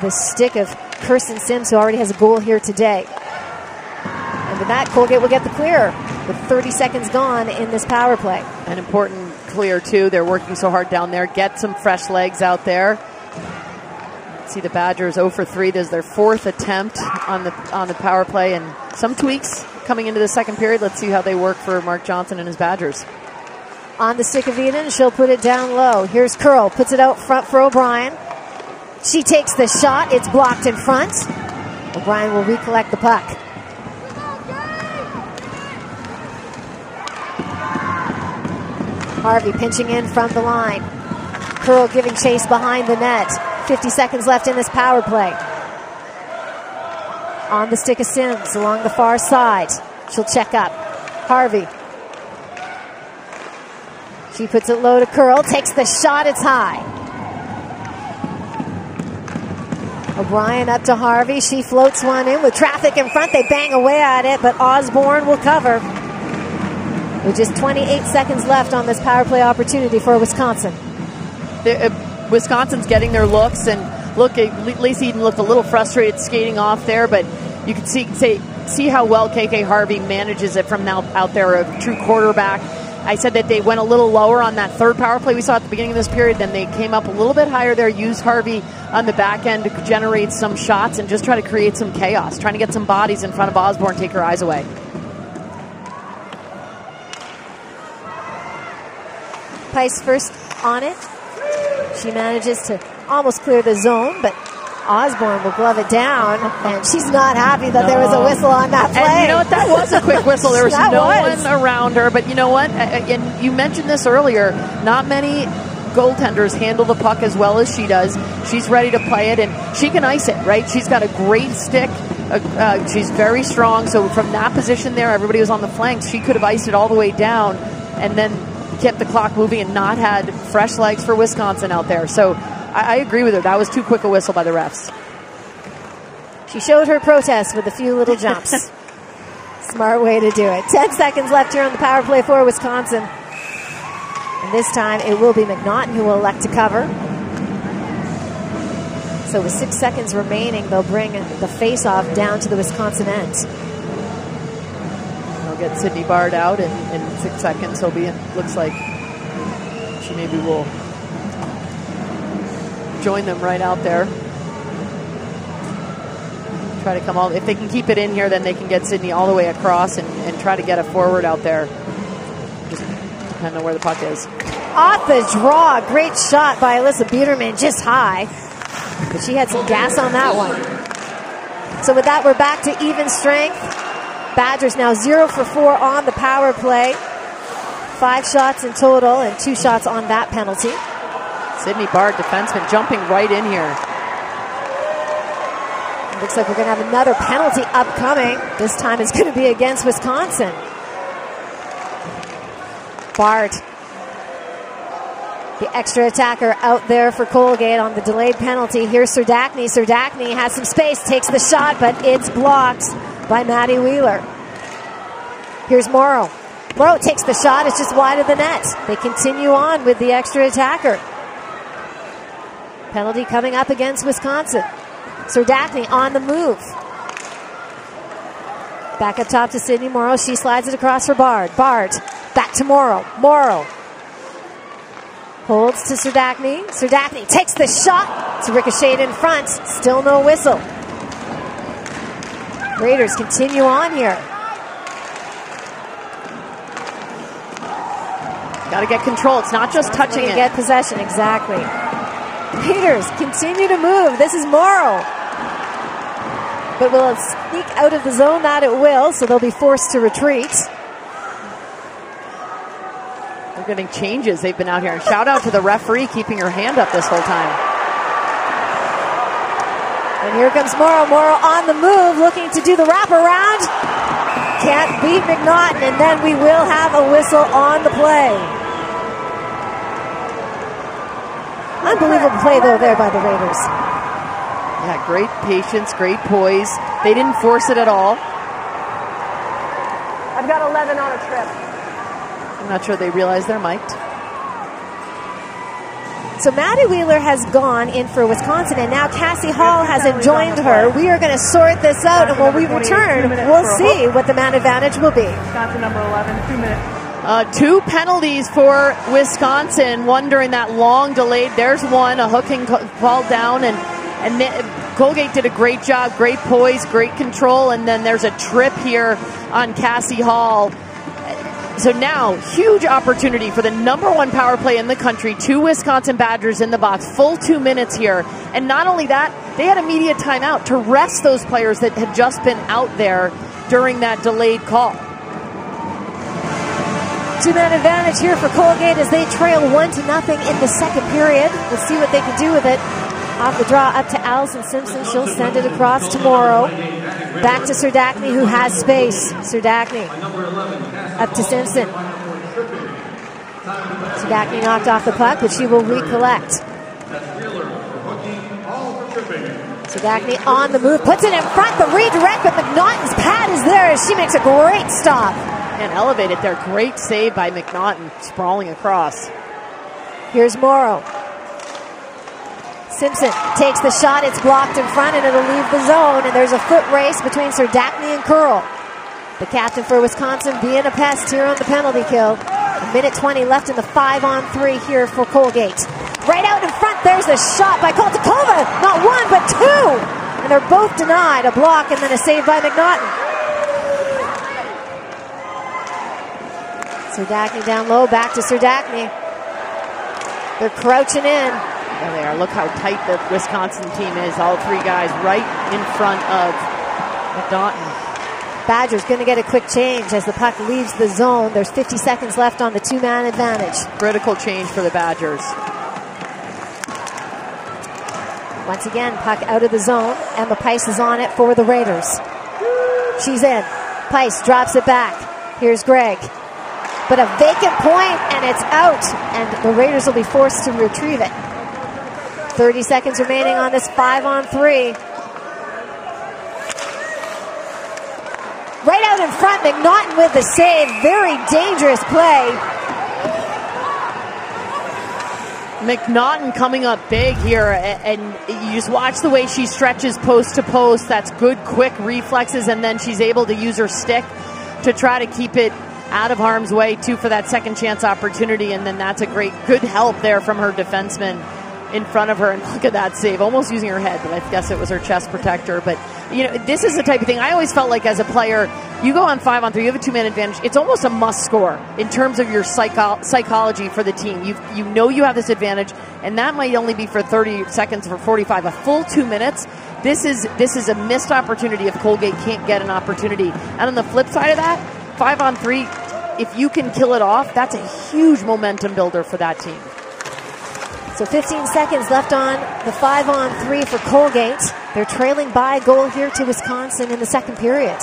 A: the stick of Kirsten Simms, who already has a goal here today. And with that, Colgate will get the clear with 30 seconds gone in this power play.
B: An important clear, too. They're working so hard down there. Get some fresh legs out there see the Badgers 0 for 3. There's their fourth attempt on the on the power play, and some tweaks coming into the second period. Let's see how they work for Mark Johnson and his Badgers.
A: On the stick of Eden, she'll put it down low. Here's Curl, puts it out front for O'Brien. She takes the shot. It's blocked in front. O'Brien will recollect the puck. Harvey pinching in from the line. Curl giving chase behind the net. 50 seconds left in this power play. On the stick of Simms along the far side. She'll check up. Harvey. She puts it low to Curl, takes the shot, it's high. O'Brien up to Harvey. She floats one in with traffic in front. They bang away at it, but Osborne will cover. With just 28 seconds left on this power play opportunity for Wisconsin.
B: Wisconsin's getting their looks, and look, Lacey Eden looked a little frustrated skating off there, but you can see say, see how well KK Harvey manages it from now out there, a true quarterback. I said that they went a little lower on that third power play we saw at the beginning of this period. Then they came up a little bit higher there, used Harvey on the back end to generate some shots and just try to create some chaos, trying to get some bodies in front of Osborne, take her eyes away.
A: Pais first on it. She manages to almost clear the zone, but Osborne will glove it down, and she's not happy that no. there was a whistle on that play.
B: And you know what? That was a quick whistle. There was no was. one around her, but you know what? And you mentioned this earlier. Not many goaltenders handle the puck as well as she does. She's ready to play it, and she can ice it, right? She's got a great stick. Uh, uh, she's very strong. So from that position there, everybody was on the flanks. She could have iced it all the way down, and then kept the clock moving and not had fresh legs for Wisconsin out there. So I, I agree with her. That was too quick a whistle by the refs.
A: She showed her protest with a few little jumps. Smart way to do it. 10 seconds left here on the power play for Wisconsin. And this time it will be McNaughton who will elect to cover. So with six seconds remaining, they'll bring the face-off down to the Wisconsin end
B: get Sydney Bard out in, in six seconds. He'll be looks like she maybe will join them right out there. Try to come all, if they can keep it in here, then they can get Sydney all the way across and, and try to get a forward out there. Just depending on where the puck is.
A: Off the draw, great shot by Alyssa Biederman, just high. But she had some gas on that one. So with that, we're back to even strength. Badgers now zero for four on the power play. Five shots in total and two shots on that penalty.
B: Sydney Bard, defenseman, jumping right in here.
A: It looks like we're going to have another penalty upcoming. This time it's going to be against Wisconsin. Bard The extra attacker out there for Colgate on the delayed penalty. Here's Serdachny. Serdachny has some space, takes the shot, but it's blocked by Maddie Wheeler. Here's Morrow. Morrow takes the shot, it's just wide of the net. They continue on with the extra attacker. Penalty coming up against Wisconsin. Serdachny on the move. Back up top to Sydney Morrow. She slides it across for Bard. Bard back to Morrow. Morrow Holds to Serdachny. Serdachny takes the shot. It's ricocheted in front. Still no whistle. Raiders continue on here.
B: Got to get control. It's not just touching it.
A: Get possession, exactly. Raiders continue to move. This is Morrow. But will it sneak out of the zone? That it will, so they'll be forced to retreat They're
B: getting changes. They've been out here. And shout out to the referee keeping her hand up this whole time.
A: And here comes Morrow. Morrow on the move, looking to do the wraparound. Can't beat McNaughton, and then we will have a whistle on the play. Unbelievable play, though, there by the Raiders.
B: Yeah, great patience, great poise. They didn't force it at all.
F: I've got 11 on a trip.
B: I'm not sure they realize they're mic'd.
A: So Maddie Wheeler has gone in for Wisconsin, and now Cassie Hall hasn't joined her. We are going to sort this out, and when we return, we'll see what the man advantage will be.
F: Wisconsin number 11, two minutes.
B: Uh, two penalties for Wisconsin. One during that long delayed. There's one, a hooking call down, and and Colgate did a great job, great poise, great control, and then there's a trip here on Cassie Hall so now, huge opportunity for the number one power play in the country. Two Wisconsin Badgers in the box, full two minutes here. And not only that, they had a media timeout to rest those players that had just been out there during that delayed call.
A: Two man advantage here for Colgate as they trail one to nothing in the second period. We'll see what they can do with it. Off the draw up to Allison Simpson. She'll send it across to Morrow. Back to Serdachny, who has space. Serdachny up to Simpson. Serdachny knocked off the puck, but she will recollect. Serdachny on the move, puts it in front, the redirect, but McNaughton's pad is there as she makes a great stop.
B: And elevated there. Great save by McNaughton, sprawling across.
A: Here's Morrow. Simpson takes the shot. It's blocked in front and it'll leave the zone. And there's a foot race between Serdachny and Curl. The captain for Wisconsin being a pest here on the penalty kill. A minute 20 left in the five on three here for Colgate. Right out in front, there's a shot by Kaltounkova. Not one, but two. And they're both denied. A block and then a save by McNaughton. Serdachny down low, back to Serdachny. They're crouching in.
B: There they are. Look how tight the Wisconsin team is. All three guys right in front of McNaughton.
A: Badgers going to get a quick change as the puck leaves the zone. There's 50 seconds left on the two man advantage.
B: Critical change for the Badgers.
A: Once again, puck out of the zone. Emma Pais is on it for the Raiders. She's in. Pais drops it back. Here's Greig. But a vacant point, and it's out. And the Raiders will be forced to retrieve it. 30 seconds remaining on this five on three. Right out in front, McNaughton with the save. Very dangerous play.
B: McNaughton coming up big here, and you just watch the way she stretches post to post. That's good, quick reflexes, and then she's able to use her stick to try to keep it out of harm's way, too, for that second chance opportunity. And then that's a great, good help there from her defenseman in front of her and look at that save, almost using her head, but I guess it was her chest protector. But you know, this is the type of thing I always felt like as a player, you go on five on three, you have a two man advantage. It's almost a must score in terms of your psycho- psychology for the team. You you know you have this advantage, and that might only be for 30 seconds or 45. A full two minutes. This is this is a missed opportunity if Colgate can't get an opportunity. And on the flip side of that, five on three, if you can kill it off, that's a huge momentum builder for that team.
A: So 15 seconds left on the five on three for Colgate. They're trailing by a goal here to Wisconsin in the second period.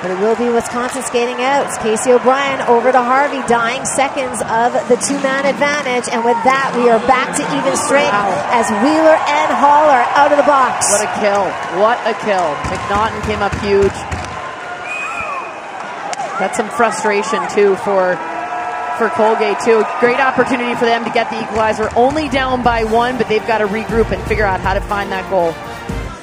A: But it will be Wisconsin skating out. It's Casey O'Brien over to Harvey, dying seconds of the two man advantage. And with that, we are back to even strength as Wheeler and Hall are out of the box.
B: What a kill. What a kill. McNaughton came up huge. That's some frustration too for for Colgate too. Great opportunity for them to get the equalizer. Only down by one, but they've got to regroup and figure out how to find that goal.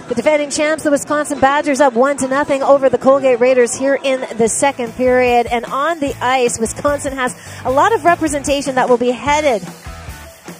A: The defending champs, the Wisconsin Badgers, up one to nothing over the Colgate Raiders here in the second period. And on the ice, Wisconsin has a lot of representation that will be headed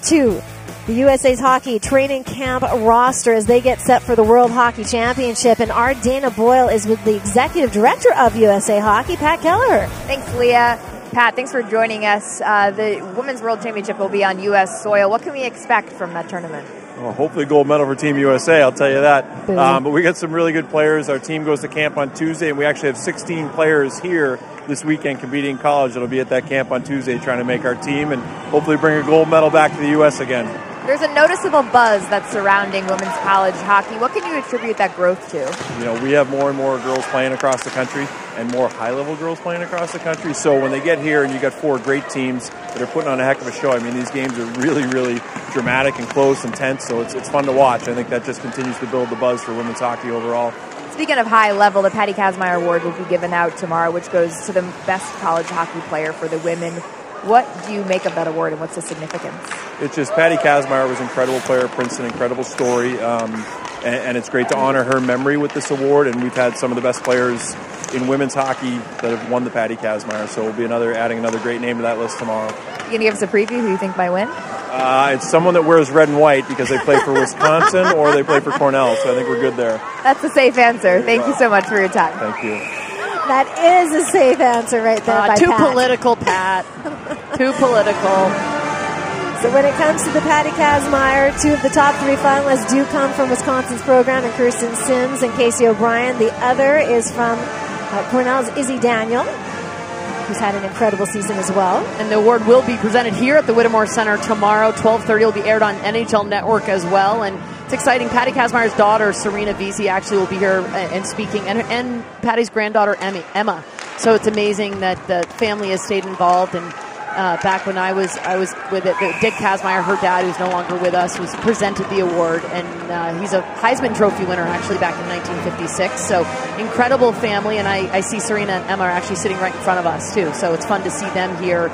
A: to the USA's hockey training camp roster as they get set for the World Hockey Championship. And our Dana Boyle is with the executive director of USA Hockey, Pat Kelleher.
C: Thanks, Leah. Pat, thanks for joining us. Uh, the Women's World Championship will be on U.S. soil. What can we expect from that tournament?
G: Well, hopefully gold medal for Team USA, I'll tell you that. Um, but we got some really good players. Our team goes to camp on Tuesday, and we actually have 16 players here this weekend competing in college that'll be at that camp on Tuesday trying to make our team and hopefully bring a gold medal back to the U.S. again.
C: There's a noticeable buzz that's surrounding women's college hockey. What can you attribute that growth to?
G: You know, we have more and more girls playing across the country and more high level girls playing across the country. So when they get here and you got four great teams that are putting on a heck of a show, I mean, these games are really, really dramatic and close and tense. So it's, it's fun to watch. I think that just continues to build the buzz for women's hockey overall.
C: Speaking of high level, the Patty Kazmaier Award will be given out tomorrow, which goes to the best college hockey player for the women. What do you make of that award and what's the significance?
G: It's just Patty Kazmaier was an incredible player at Princeton, incredible story, um, and, and it's great to honor her memory with this award. And we've had some of the best players in women's hockey that have won the Patty Kazmaier, so we'll be another adding another great name to that list tomorrow.
C: You gonna give us a preview who you think might win?
G: Uh, it's someone that wears red and white because they play for Wisconsin or they play for Cornell, so I think we're good there.
C: That's a safe answer. Thank you so much for your time.
G: Thank you.
A: That is a safe answer right there
B: Uh,
A: by
B: too
A: Pat.
B: political, Pat. too political.
A: So when it comes to the Patty Kazmaier, two of the top three finalists do come from Wisconsin's program, and Kirsten Simms and Casey O'Brien. The other is from uh, Cornell's Izzy Daniel, who's had an incredible season as well.
B: And the award will be presented here at the Whittemore Center tomorrow. 12:30 will be aired on NHL Network as well. And it's exciting. Patty Kazmaier's daughter, Serena Vesey, actually will be here and speaking, and, and Patty's granddaughter, Emma. So it's amazing that the family has stayed involved. And uh, back when I was I was with it, Dick Kazmaier, her dad, who's no longer with us, was presented the award, and uh, he's a Heisman Trophy winner actually back in 1956. So incredible family, and I, I see Serena and Emma are actually sitting right in front of us too. So it's fun to see them here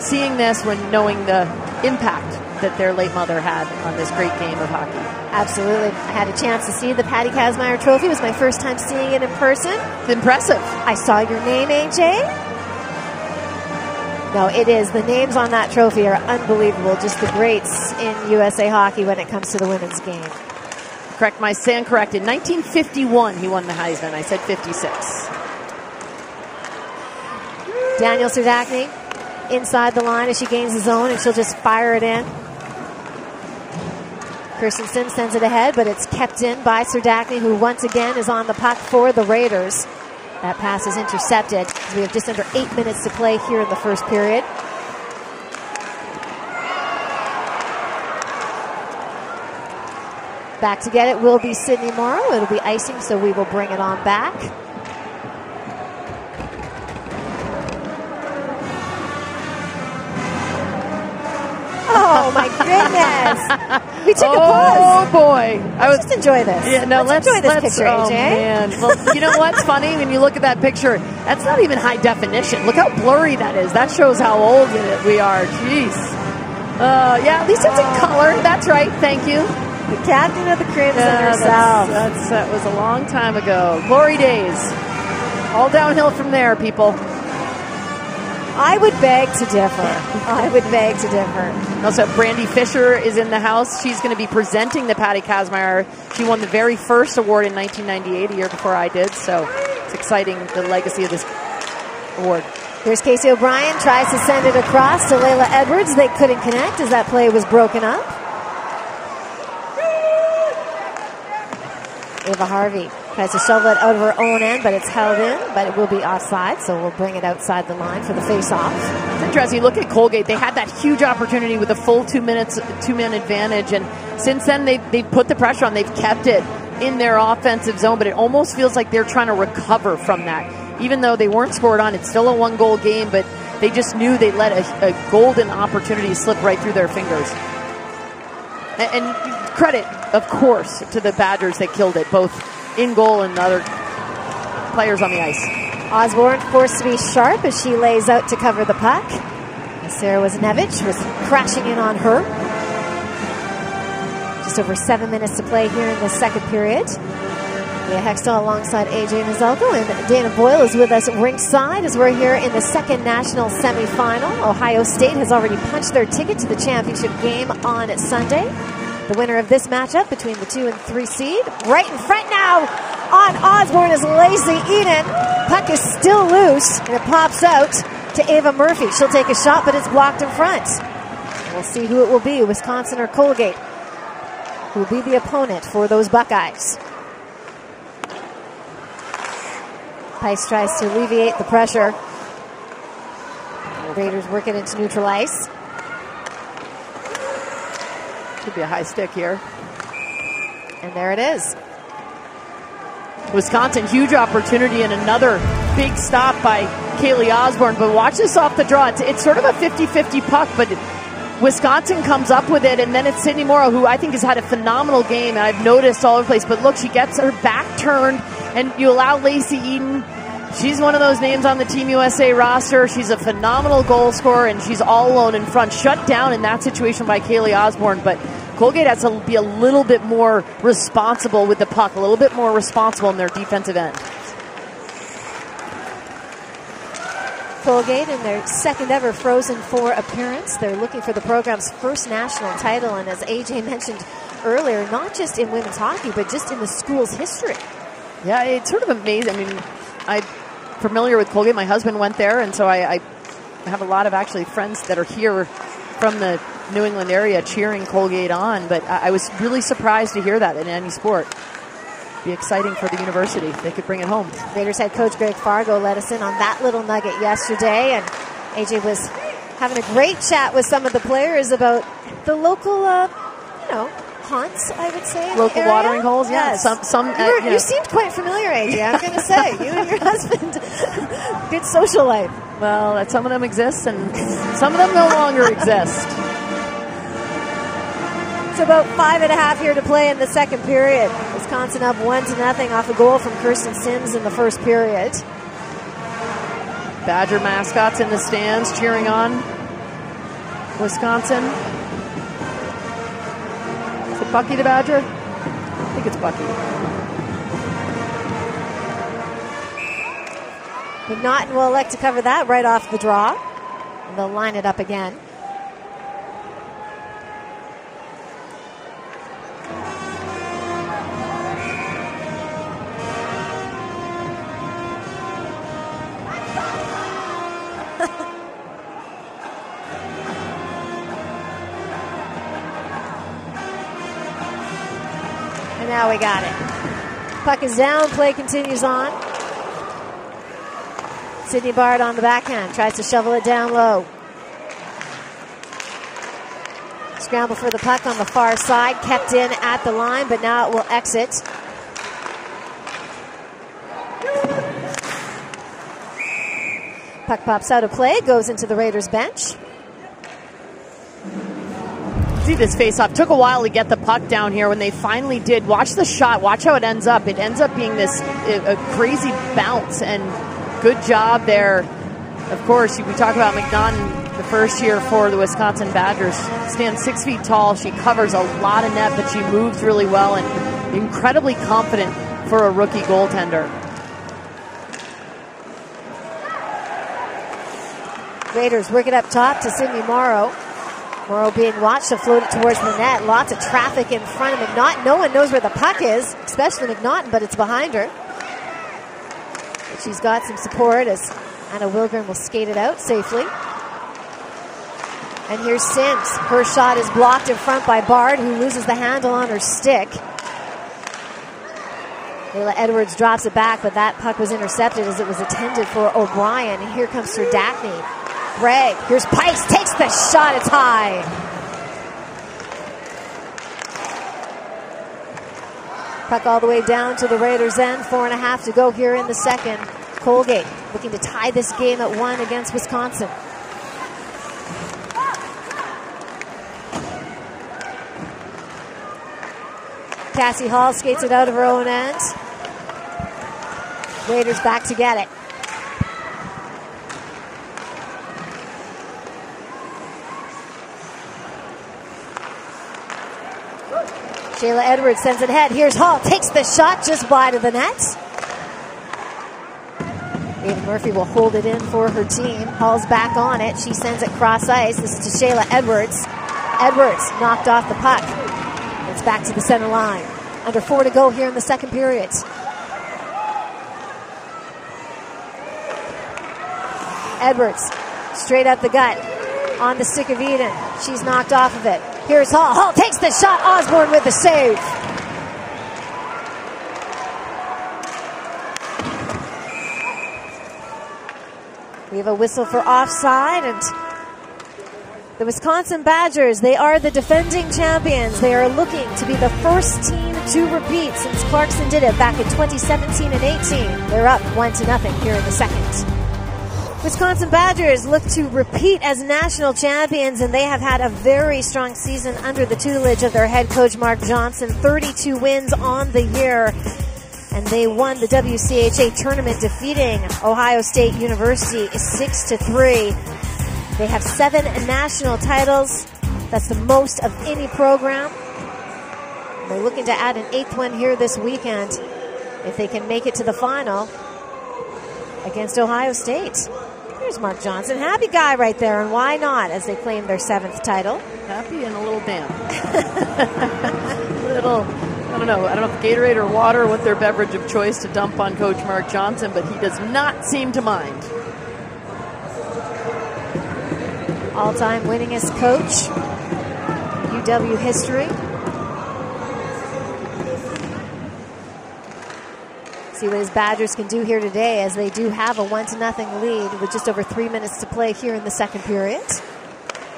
B: seeing this when knowing the impact that their late mother had on this great game of hockey.
A: Absolutely. I had a chance to see the Patty Kazmaier trophy. It was my first time seeing it in person.
B: It's impressive.
A: I saw your name, AJ. No, it is. The names on that trophy are unbelievable. Just the greats in USA hockey when it comes to the women's game.
B: Correct my stand corrected. 1951 he won the Heisman. I said 56.
A: Danielle Serdachny inside the line as she gains the zone, and she'll just fire it in. Simms sends it ahead, but it's kept in by Serdachny, who once again is on the puck for the Raiders. That pass is intercepted. We have just under eight minutes to play here in the first period. Back to get it will be Sydney Morrow. It'll be icing, so we will bring it on back. Oh my goodness! We took a pause.
B: Oh boy, I was
A: just enjoy this.
B: Yeah, no,
A: let's,
B: let's,
A: enjoy this
B: let's-
A: picture,
B: oh,
A: AJ.
B: man. Well, you know what's funny when you look at that picture? That's not even high definition. Look how blurry that is. That shows how old we are. Jeez. Uh, yeah, at least it's in color. That's right. Thank you.
A: The captain of the Crimson
B: Yeah,
A: herself.
B: that's, that's, that was a long time ago. Glory days. All downhill from there, people.
A: I would beg to differ. I would beg to differ.
B: Also, Brandy Fisher is in the house. She's going to be presenting the Patty Kazmaier. She won the very first award in 1998, a year before I did. So it's exciting the legacy of this award.
A: Here's Casey O'Brien, tries to send it across to Laila Edwards. They couldn't connect as that play was broken up. Ava Harvey tries to shovel it out of her own end, but it's held in, but it will be offside, so we'll bring it outside the line for the face-off.
B: It's interesting. Look at Colgate. They had that huge opportunity with a full two minutes, two man advantage, and since then they they put the pressure on. They've kept it in their offensive zone, but it almost feels like they're trying to recover from that. even though they weren't scored on, it's still a one goal game, but they just knew they let a, a golden opportunity slip right through their fingers. And, and credit, of course, to the Badgers that killed it, both in goal and other players on the ice.
A: Osborne forced to be sharp as she lays out to cover the puck. Sarah Wozniewicz was crashing in on her. Just over seven minutes to play here in the second period. Leah Hextall alongside AJ Mleczko and Dana Boyle is with us ringside as we're here in the second national semifinal. Ohio State has already punched their ticket to the championship game on Sunday. The winner of this matchup between the two and three seed, right in front now on Osborne is Lacey Eden. Puck is still loose and it pops out to Ava Murphy. She'll take a shot, but it's blocked in front. We'll see who it will be, Wisconsin or Colgate, who will be the opponent for those Buckeyes. Pais tries to alleviate the pressure. Raiders work it into neutral ice.
B: Could be a high stick here.
A: And there it is.
B: Wisconsin, huge opportunity and another big stop by Kaylee Osborne. But watch this off the draw. It's, it's sort of a 50 50 puck, but Wisconsin comes up with it, and then it's Sydney Morrow, who I think has had a phenomenal game, and I've noticed all over the place. But look, she gets her back turned, and you allow Lacey Eden. She's one of those names on the Team USA roster. She's a phenomenal goal scorer, and she's all alone in front. Shut down in that situation by Kaylee Osborne, but Colgate has to be a little bit more responsible with the puck, a little bit more responsible in their defensive end.
A: Colgate in their second ever Frozen Four appearance. They're looking for the program's first national title, and as AJ mentioned earlier, not just in women's hockey, but just in the school's history.
B: Yeah, it's sort of amazing. I mean, I'm familiar with Colgate. My husband went there, and so I, I have a lot of actually friends that are here from the New England area cheering Colgate on. But I, I was really surprised to hear that in any sport be exciting for the university. They could bring it home.
A: Raiders head coach Greg Fargo let us in on that little nugget yesterday, and AJ was having a great chat with some of the players about the local, uh, you know, haunts. I would say
B: local watering holes. Yeah,
A: yes.
B: some some. Uh,
A: you,
B: know.
A: you, seemed quite familiar, AJ. I'm going to say you and your husband, good social life.
B: Well, that some of them exist, and some of them no longer exist.
A: It's about five and a half here to play in the second period. Wisconsin up one to nothing off a goal from Kirsten Simms in the first period.
B: Badger mascots in the stands cheering on Wisconsin. Is it Bucky the Badger? I think it's Bucky.
A: McNaughton will elect to cover that right off the draw. And they'll line it up again. We got it. Puck is down, play continues on. Sydney Bard on the backhand, tries to shovel it down low. Scramble for the puck on the far side, kept in at the line, but now it will exit. Puck pops out of play, goes into the Raiders bench
B: see this face off. Took a while to get the puck down here. When they finally did, watch the shot. Watch how it ends up. It ends up being this a crazy bounce, and good job there. Of course, we talk about McNaughton the first year for the Wisconsin Badgers. Stands six feet tall. She covers a lot of net, but she moves really well and incredibly confident for a rookie goaltender.
A: Raiders work it up top to Sydney Morrow. Morrow being watched to float it towards the net. Lots of traffic in front of McNaughton. No one knows where the puck is, especially McNaughton, but it's behind her. But she's got some support as Anna Wilgren will skate it out safely. And here's Simms. Her shot is blocked in front by Bard, who loses the handle on her stick. Laila Edwards drops it back, but that puck was intercepted as it was intended for O'Brien. Here comes Serdachny Greig. Here's Pais. Takes the shot. It's high. Puck all the way down to the Raiders' end. Four and a half to go here in the second. Colgate looking to tie this game at one against Wisconsin. Cassie Hall skates it out of her own end. Raiders back to get it. Chayla Edwards sends it ahead. Here's Hall. Takes the shot just wide of the net. Ava Murphy will hold it in for her team. Hall's back on it. She sends it cross ice. This is to Chayla Edwards. Edwards knocked off the puck. It's back to the center line. Under four to go here in the second period. Edwards straight up the gut on the stick of Eden. She's knocked off of it. Here's Hall. Hall takes the shot. Osborne with the save. We have a whistle for offside and the Wisconsin Badgers, they are the defending champions. They are looking to be the first team to repeat since Clarkson did it back in 2017 and 18. They're up one to nothing here in the second. Wisconsin Badgers look to repeat as national champions, and they have had a very strong season under the tutelage of their head coach Mark Johnson. 32 wins on the year, and they won the WCHA tournament, defeating Ohio State University six to three. They have seven national titles. That's the most of any program. They're looking to add an eighth one here this weekend if they can make it to the final against Ohio State. There's Mark Johnson. Happy guy right there, and why not as they claim their seventh title?
B: Happy and a little damp. little, I don't know. I don't know if Gatorade or water, what their beverage of choice to dump on Coach Mark Johnson, but he does not seem to mind.
A: All time winningest coach, UW history. See what his Badgers can do here today as they do have a one to nothing lead with just over three minutes to play here in the second period.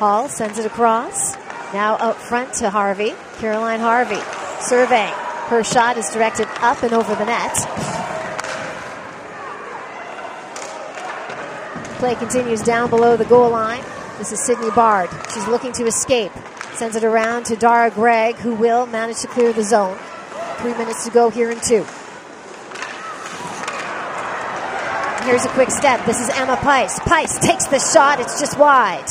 A: Hall sends it across. Now up front to Harvey. Caroline Harvey surveying. Her shot is directed up and over the net. Play continues down below the goal line. This is Sydney Bard. She's looking to escape. Sends it around to Dara Greig, who will manage to clear the zone. Three minutes to go here in two. Here's a quick step. This is Emma Pais. Pais takes the shot. It's just wide.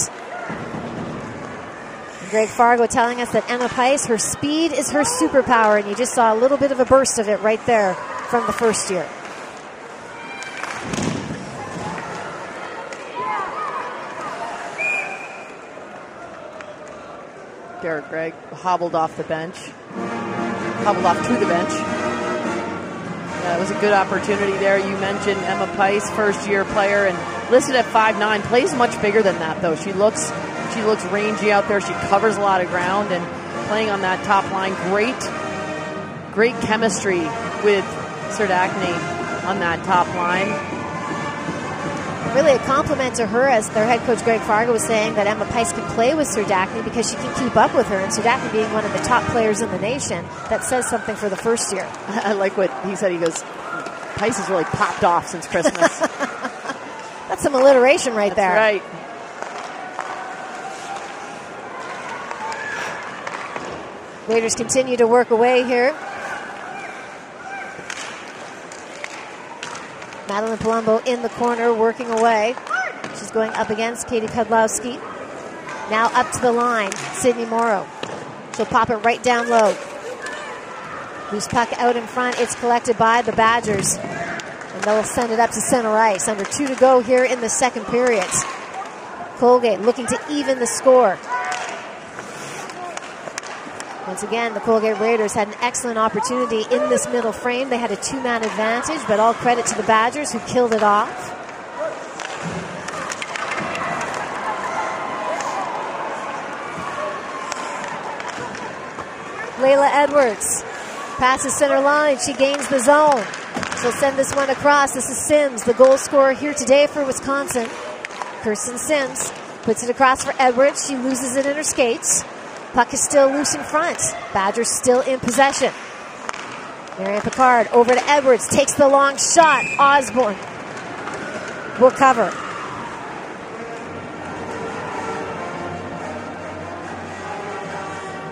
A: Greg Fargo telling us that Emma Pais, her speed is her superpower, and you just saw a little bit of a burst of it right there from the first year.
B: Dara Greig hobbled off the bench, hobbled off to the bench. Yeah, it was a good opportunity there. You mentioned Emma Pais, first year player, and listed at 5'9", plays much bigger than that though. She looks she looks rangy out there. She covers a lot of ground and playing on that top line. Great, great chemistry with Serdachny on that top line
A: really a compliment to her, as their head coach Greg Fargo was saying, that Emma Pais can play with Sir Serdachny because she can keep up with her. And Sir Serdachny being one of the top players in the nation, that says something for the first year.
B: I like what he said. He goes, Pais has really popped off since Christmas.
A: That's some alliteration right
B: That's
A: there.
B: right.
A: Raiders continue to work away here. Madeline Palumbo in the corner working away. She's going up against Katie Kotlowski. Now up to the line, Sydney Morrow. She'll pop it right down low. Loose puck out in front. It's collected by the Badgers. And they'll send it up to center ice. Under two to go here in the second period. Colgate looking to even the score. Once again, the Colgate Raiders had an excellent opportunity in this middle frame. They had a two man advantage, but all credit to the Badgers who killed it off. Laila Edwards passes center line. She gains the zone. She'll send this one across. This is Simms, the goal scorer here today for Wisconsin. Kirsten Simms puts it across for Edwards. She loses it in her skates. Puck is still loose in front. Badgers still in possession. Marianne Picard over to Edwards, takes the long shot. Osborne will cover.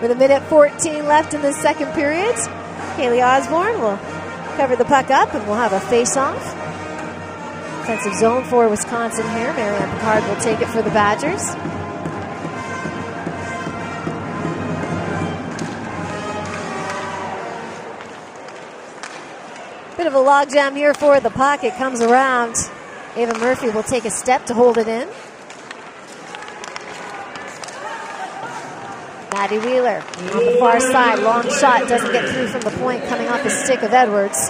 A: With a minute 14 left in the second period, Haley Osborne will cover the puck up and we'll have a face-off. Defensive zone for Wisconsin here. Marianne Picard will take it for the Badgers. Bit of a logjam here for the pocket. Comes around. Ava Murphy will take a step to hold it in. Maddie Wheeler on the far side. Long shot doesn't get through from the point coming off the stick of Edwards.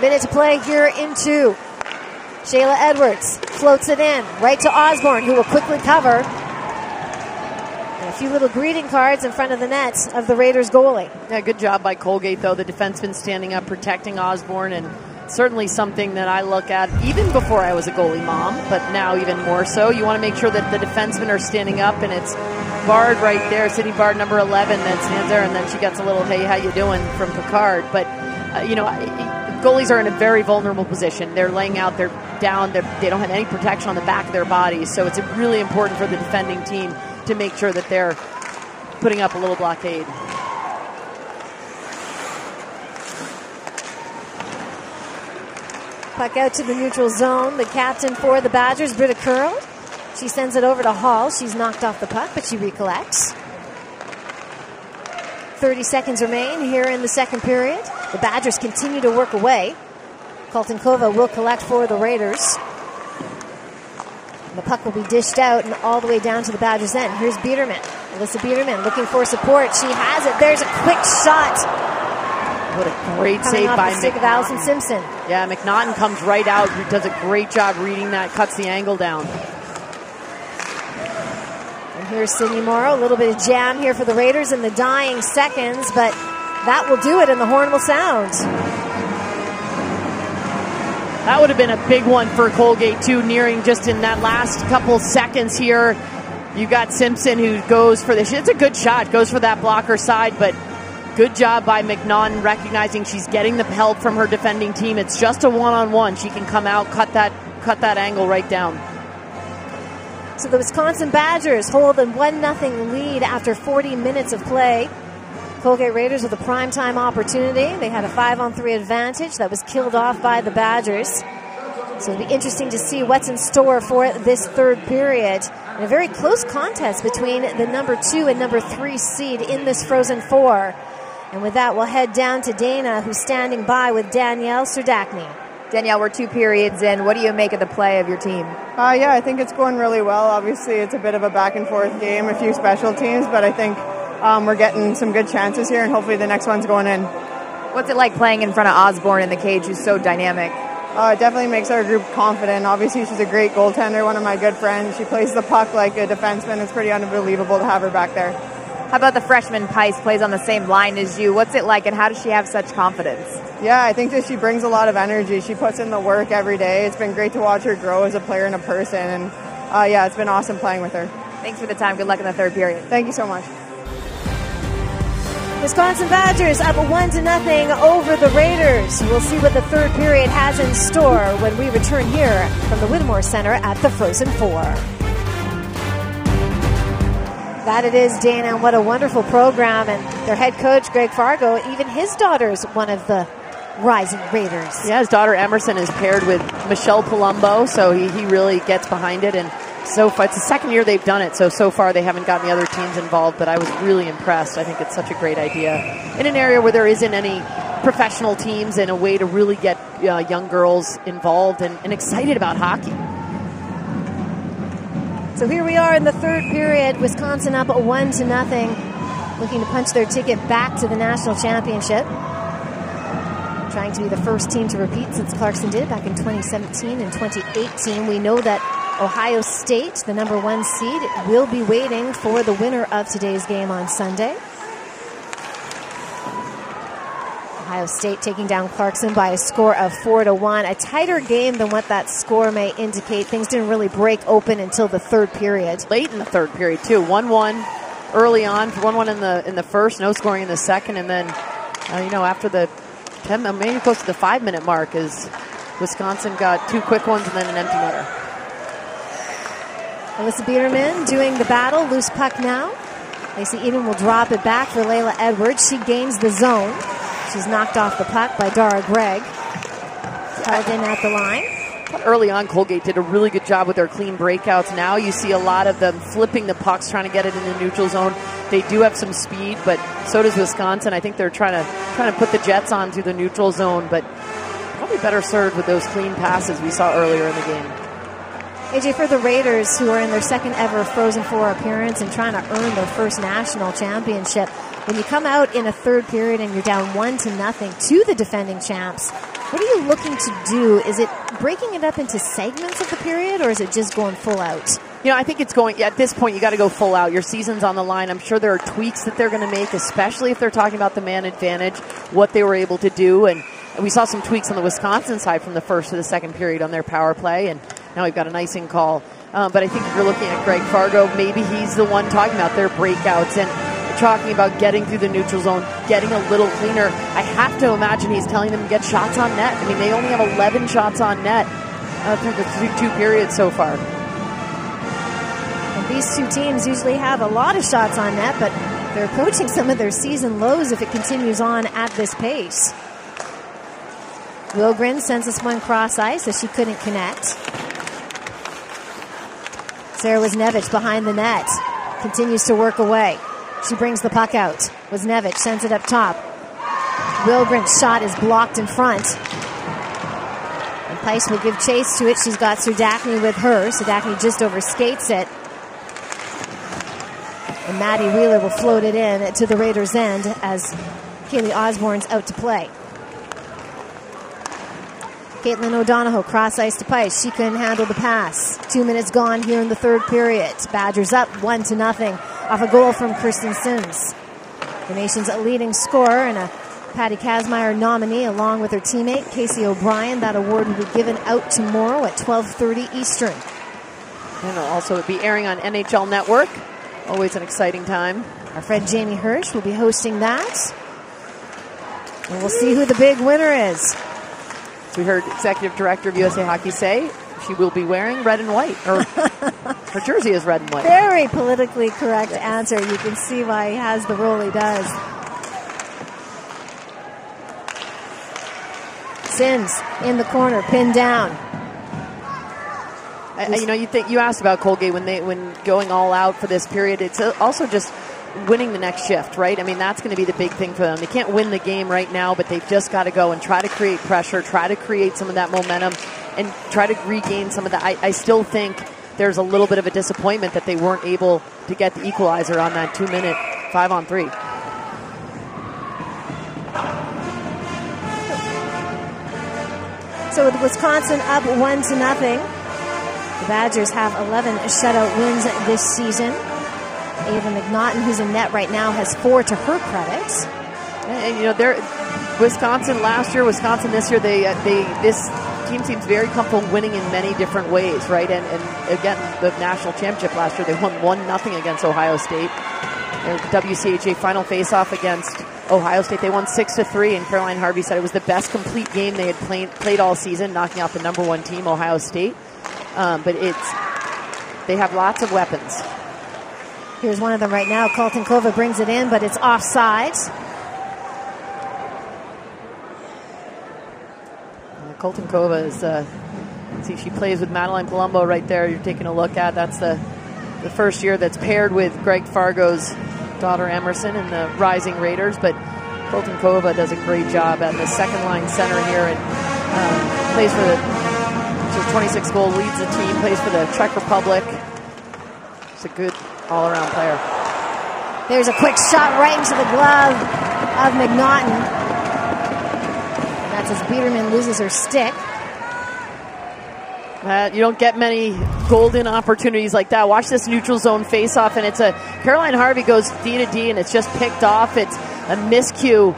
A: Minute to play here in two. Chayla Edwards floats it in right to Osborne, who will quickly cover. A few little greeting cards in front of the net of the Raiders goalie.
B: Yeah, good job by Colgate, though. The defenseman standing up, protecting Osborne, and certainly something that I look at even before I was a goalie mom, but now even more so. You want to make sure that the defensemen are standing up, and it's Bard right there, Sydney Bard, number 11, that stands there, and then she gets a little, hey, how you doing, from Picard. But, uh, you know, goalies are in a very vulnerable position. They're laying out, they're down, they're, they don't have any protection on the back of their bodies, so it's really important for the defending team to make sure that they're putting up a little blockade.
A: Puck out to the neutral zone. The captain for the Badgers, Britta Curl. She sends it over to Hall. She's knocked off the puck, but she recollects. 30 seconds remain here in the second period. The Badgers continue to work away. Kaltounkova will collect for the Raiders. The puck will be dished out and all the way down to the Badgers' end. Here's Biederman. Alyssa Biederman looking for support. She has it. There's a quick shot.
B: What a great
A: Coming
B: save by
A: the stick of Allison Simpson.
B: Yeah, McNaughton comes right out, does a great job reading that, cuts the angle down.
A: And here's Sydney Morrow. A little bit of jam here for the Raiders in the dying seconds, but that will do it, and the horn will sound.
B: That would have been a big one for Colgate, too, nearing just in that last couple seconds here. You got Simpson who goes for this. It's a good shot, goes for that blocker side, but good job by McNaughton recognizing she's getting the help from her defending team. It's just a one on one. She can come out, cut that, cut that angle right down.
A: So the Wisconsin Badgers hold a 1 0 lead after 40 minutes of play. Colgate Raiders with a primetime opportunity. They had a 5 on 3 advantage that was killed off by the Badgers. So it'll be interesting to see what's in store for this third period. And a very close contest between the number two and number three seed in this Frozen Four. And with that, we'll head down to Dana, who's standing by with Danielle Serdachny.
C: Danielle, we're two periods in. What do you make of the play of your team?
F: Uh, yeah, I think it's going really well. Obviously, it's a bit of a back and forth game, a few special teams, but I think um, we're getting some good chances here, and hopefully the next one's going in.
C: What's it like playing in front of Osborne in the cage, who's so dynamic?
F: Uh, it definitely makes our group confident. Obviously, she's a great goaltender, one of my good friends. She plays the puck like a defenseman. It's pretty unbelievable to have her back there.
C: How about the freshman Pais plays on the same line as you? What's it like, and how does she have such confidence?
F: Yeah, I think that she brings a lot of energy. She puts in the work every day. It's been great to watch her grow as a player and a person, and uh, yeah, it's been awesome playing with her.
C: Thanks for the time. Good luck in the third period.
F: Thank you so much.
A: Wisconsin Badgers up one to nothing over the Raiders. We'll see what the third period has in store when we return here from the Whittemore Center at the Frozen Four. That it is, Dana, and what a wonderful program. And their head coach, Greg Fargo, even his daughter's one of the rising Raiders.
B: Yeah, his daughter Emerson is paired with Michelle Palumbo, so he, he really gets behind it. And so far, it's the second year they've done it, so so far they haven't gotten the other teams involved. But I was really impressed. I think it's such a great idea in an area where there isn't any professional teams and a way to really get uh, young girls involved and, and excited about hockey.
A: So here we are in the third period. Wisconsin up one to nothing, looking to punch their ticket back to the national championship. Trying to be the first team to repeat since Clarkson did back in 2017 and 2018. We know that Ohio State, the number one seed, will be waiting for the winner of today's game on Sunday. Ohio State taking down Clarkson by a score of four to one. A tighter game than what that score may indicate. Things didn't really break open until the third period.
B: Late in the third period too, one one early on, one one in the in the first, no scoring in the second, and then uh, you know after the ten, maybe close to the five minute mark is Wisconsin got two quick ones and then an empty netter.
A: Alyssa Biederman doing the battle. Loose puck now. Lacey Eden will drop it back for Laila Edwards. She gains the zone. She's knocked off the puck by Dara Greig. Held in at the line.
B: Early on, Colgate did a really good job with their clean breakouts. Now you see a lot of them flipping the pucks, trying to get it in the neutral zone. They do have some speed, but so does Wisconsin. I think they're trying to trying to put the Jets onto the neutral zone, but probably better served with those clean passes we saw earlier in the game.
A: AJ, for the Raiders, who are in their second ever Frozen Four appearance and trying to earn their first national championship, when you come out in a third period and you're down one to nothing to the defending champs, what are you looking to do? Is it breaking it up into segments of the period, or is it just going full out?
B: You know, I think it's going, at this point, you got to go full out. Your season's on the line. I'm sure there are tweaks that they're going to make, especially if they're talking about the man advantage, what they were able to do. And we saw some tweaks on the Wisconsin side from the first to the second period on their power play. And now we've got an icing call. Uh, but I think if you're looking at Greg Fargo, maybe he's the one talking about their breakouts and talking about getting through the neutral zone, getting a little cleaner. I have to imagine he's telling them to get shots on net. I mean, they only have 11 shots on net uh, through the two periods so far.
A: And these two teams usually have a lot of shots on net, but they're approaching some of their season lows if it continues on at this pace. Wilgren sends this one cross ice as she couldn't connect. Sarah Wozniewicz behind the net. Continues to work away. She brings the puck out. Wozniewicz sends it up top. Wilgren's shot is blocked in front. And Pais will give chase to it. She's got Serdachny with her. Serdachny just overskates it. And Maddie Wheeler will float it in to the Raiders' end as Kayle Osborne's out to play. Caitlin O'Donohoe cross ice to Pais. She couldn't handle the pass. Two minutes gone here in the third period. Badgers up one to nothing off a goal from Kristen Simms. The nation's leading scorer and a Patty Kazmaier nominee along with her teammate Casey O'Brien. That award will be given out tomorrow at 12:30 Eastern.
B: And it'll also be airing on NHL Network. Always an exciting time.
A: Our friend Jamie Hersch will be hosting that. And we'll see who the big winner is.
B: We heard Executive Director of USA Hockey say she will be wearing red and white, or her jersey is red and white.
A: Very politically correct yes. answer. You can see why he has the role he does. Simms in the corner, pinned down.
B: I, you know, you think you asked about Colgate when they when going all out for this period. It's also just winning the next shift, right? I mean, that's going to be the big thing for them. They can't win the game right now, but they've just got to go and try to create pressure, try to create some of that momentum, and try to regain some of that. I, I still think there's a little bit of a disappointment that they weren't able to get the equalizer on that two minute five on three.
A: So with Wisconsin up one to nothing, the Badgers have 11 shutout wins this season. Ava McNaughton, who's in net right now, has four to her credit.
B: And, you know, they're Wisconsin last year, Wisconsin this year. They uh, they this team seems very comfortable winning in many different ways, right? And, and again, the national championship last year, they won one nothing against Ohio State. Their WCHA final faceoff against Ohio State, they won six to three. And Caroline Harvey said it was the best complete game they had played played all season, knocking out the number one team, Ohio State. Um, but it's they have lots of weapons.
A: Here's one of them right now. Kaltounkova brings it in, but it's offside.
B: Uh, Kaltounkova is, uh, see, she plays with Madeline Palumbo right there. You're taking a look at. That's the the first year that's paired with Greg Fargo's daughter Emerson in the Rising Raiders. But Kaltounkova does a great job at the second line center here and um, plays for the. She's 26 goal, leads the team, plays for the Czech Republic. It's a good all around player.
A: There's a quick shot right into the glove of McNaughton. That's as Biederman loses her stick.
B: Uh, you don't get many golden opportunities like that. Watch this neutral zone face off, and it's a Caroline Harvey goes D to D, and it's just picked off. It's a miscue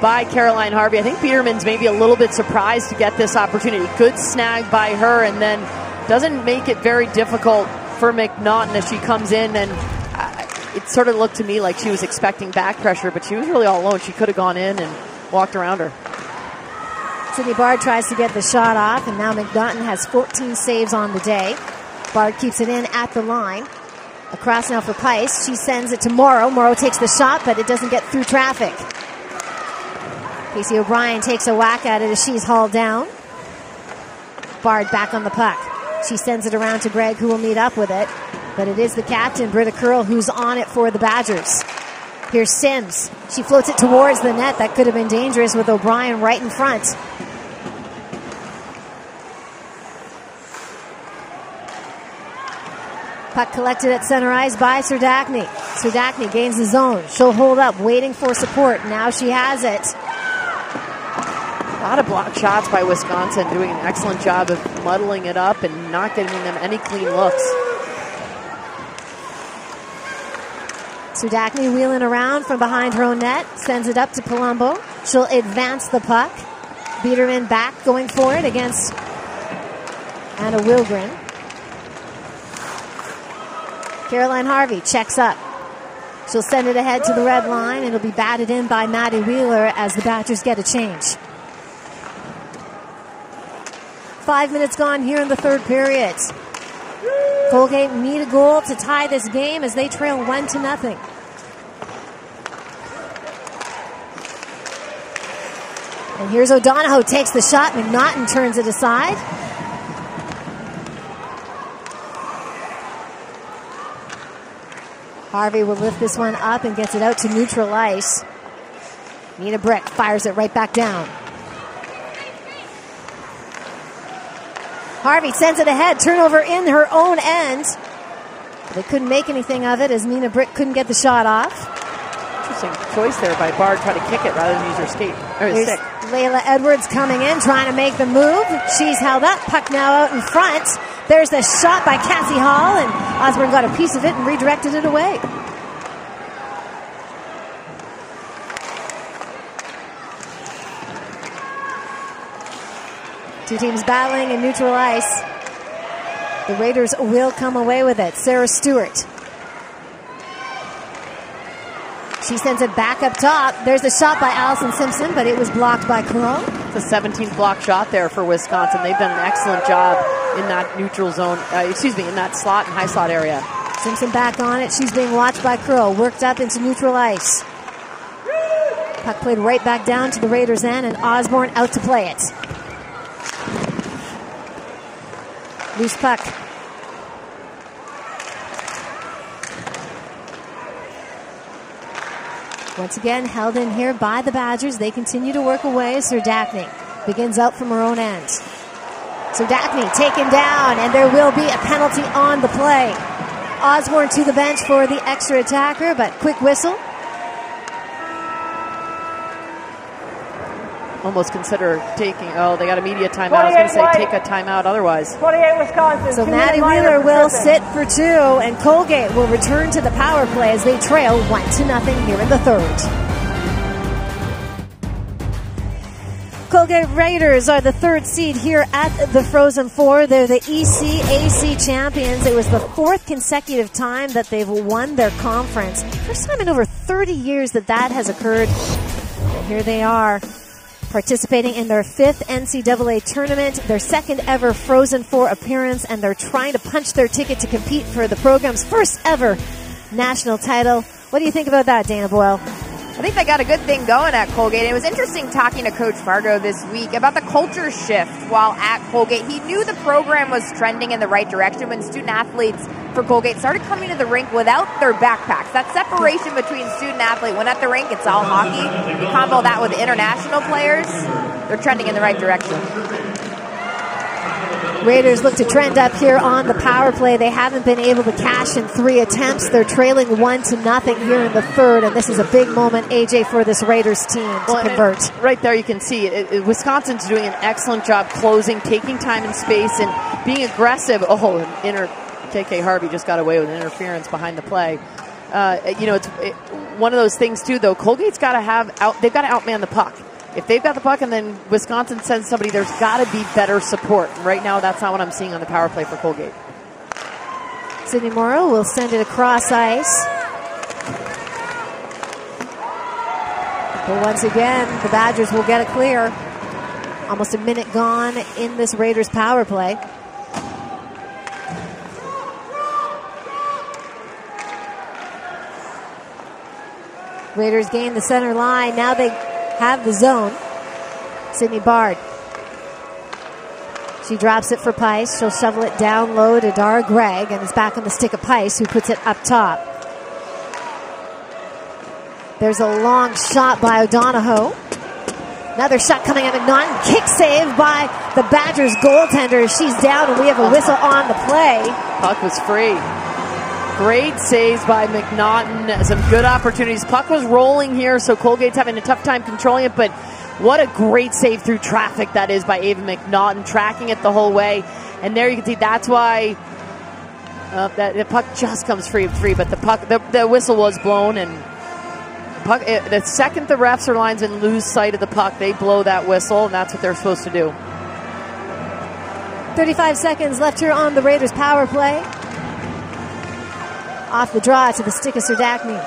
B: by Caroline Harvey. I think Biederman's maybe a little bit surprised to get this opportunity. Good snag by her, and then doesn't make it very difficult for McNaughton as she comes in and uh, it sort of looked to me like she was expecting back pressure, but she was really all alone. She could have gone in and walked around her.
A: Sydney Bard tries to get the shot off, and now McNaughton has 14 saves on the day. Bard keeps it in at the line. Across now for Pais. She sends it to Morrow. Morrow takes the shot, but it doesn't get through traffic. Casey O'Brien takes a whack at it as she's hauled down. Bard back on the puck. She sends it around to Greig, who will meet up with it. But it is the captain, Britta Curl, who's on it for the Badgers. Here's Simms. She floats it towards the net. That could have been dangerous with O'Brien right in front. Puck collected at center ice by Serdachny. Serdachny gains the zone. She'll hold up, waiting for support. Now she has it.
B: A lot of block shots by Wisconsin, doing an excellent job of muddling it up and not giving them any clean looks.
A: Serdachny wheeling around from behind her own net, sends it up to Palumbo. She'll advance the puck. Biederman back, going for it against Anna Wilgren. Caroline Harvey checks up. She'll send it ahead to the red line, it'll be batted in by Maddie Wheeler as the Badgers get a change. Five minutes gone here in the third period. Colgate need a goal to tie this game as they trail one to nothing. And here's O'Donohoe takes the shot. McNaughton turns it aside. Harvey will lift this one up and gets it out to neutral ice. Nina Brick fires it right back down. Harvey sends it ahead. Turnover in her own end. They couldn't make anything of it as Nina Brick couldn't get the shot off.
B: Interesting choice there by Bard, try to kick it rather than use her skate or
A: Here's
B: stick.
A: Laila Edwards coming in, trying to make the move. She's held up. Puck now out in front. There's the shot by Cassie Hall, and Osborne got a piece of it and redirected it away. Two teams battling in neutral ice. The Raiders will come away with it. Sarah Stewart. She sends it back up top. There's a shot by Allison Simpson, but it was blocked by Curl.
B: It's a 17th block shot there for Wisconsin. They've done an excellent job in that neutral zone, uh, excuse me, in that slot and high slot area.
A: Simpson back on it. She's being watched by Curl. Worked up into neutral ice. Puck played right back down to the Raiders' end, and Osborne out to play it. Loose puck. Once again, held in here by the Badgers. They continue to work away. Serdachny begins out from her own end. Serdachny taken down, and there will be a penalty on the play. Osborne to the bench for the extra attacker, but quick whistle.
B: Almost consider taking, oh, they got a media timeout. I was going to say take a timeout otherwise.
H: 28 Wisconsin.
A: So Maddie Wheeler will
H: Pacific.
A: sit for two, and Colgate will return to the power play as they trail one to nothing here in the third. Colgate Raiders are the third seed here at the Frozen Four. They're the ECAC champions. It was the fourth consecutive time that they've won their conference. First time in over 30 years that that has occurred. And here they are participating in their fifth NCAA tournament, their second ever Frozen Four appearance, and they're trying to punch their ticket to compete for the program's first ever national title. What do you think about that, Dana Boyle?
C: I think they got a good thing going at Colgate. It was interesting talking to Coach Fargo this week about the culture shift while at Colgate. He knew the program was trending in the right direction when student athletes for Colgate started coming to the rink without their backpacks. That separation between student athlete when at the rink it's all hockey. You combo that with international players, they're trending in the right direction.
A: Raiders look to trend up here on the power play. They haven't been able to cash in three attempts. They're trailing one to nothing here in the third, and this is a big moment, AJ, for this Raiders team to
B: Well,
A: convert.
B: Right there, you can see it, it- Wisconsin's doing an excellent job closing, taking time and space, and being aggressive. Oh, and inter, KK Harvey just got away with an interference behind the play. Uh, you know, it's it, one of those things too. Though Colgate's got to have out. They've got to outman the puck. If they've got the puck and then Wisconsin sends somebody, there's got to be better support. Right now, that's not what I'm seeing on the power play for Colgate.
A: Sydney Morrow will send it across ice. But once again, the Badgers will get it clear. Almost a minute gone in this Raiders power play. Raiders gain the center line. Now they have the zone. Sydney Bard. She drops it for Pais. She'll shovel it down low to Dara Greig and is back on the stick of Pais, who puts it up top. There's a long shot by O'Donohoe. Another shot coming at McNaughton. Kick save by the Badgers goaltender. She's down, and we have a whistle on the play.
B: Puck was free. Great saves by McNaughton. Some good opportunities. Puck was rolling here, so Colgate's having a tough time controlling it, but what a great save through traffic that is by Ava McNaughton, tracking it the whole way. And there you can see that's why uh, that the puck just comes free of three, but the puck the, the whistle was blown and puck it, the second the refs or linesmen lose sight of the puck, they blow that whistle, and that's what they're supposed to do.
A: 35 seconds left here on the Raiders power play. Off the draw to the stick of Serdachny.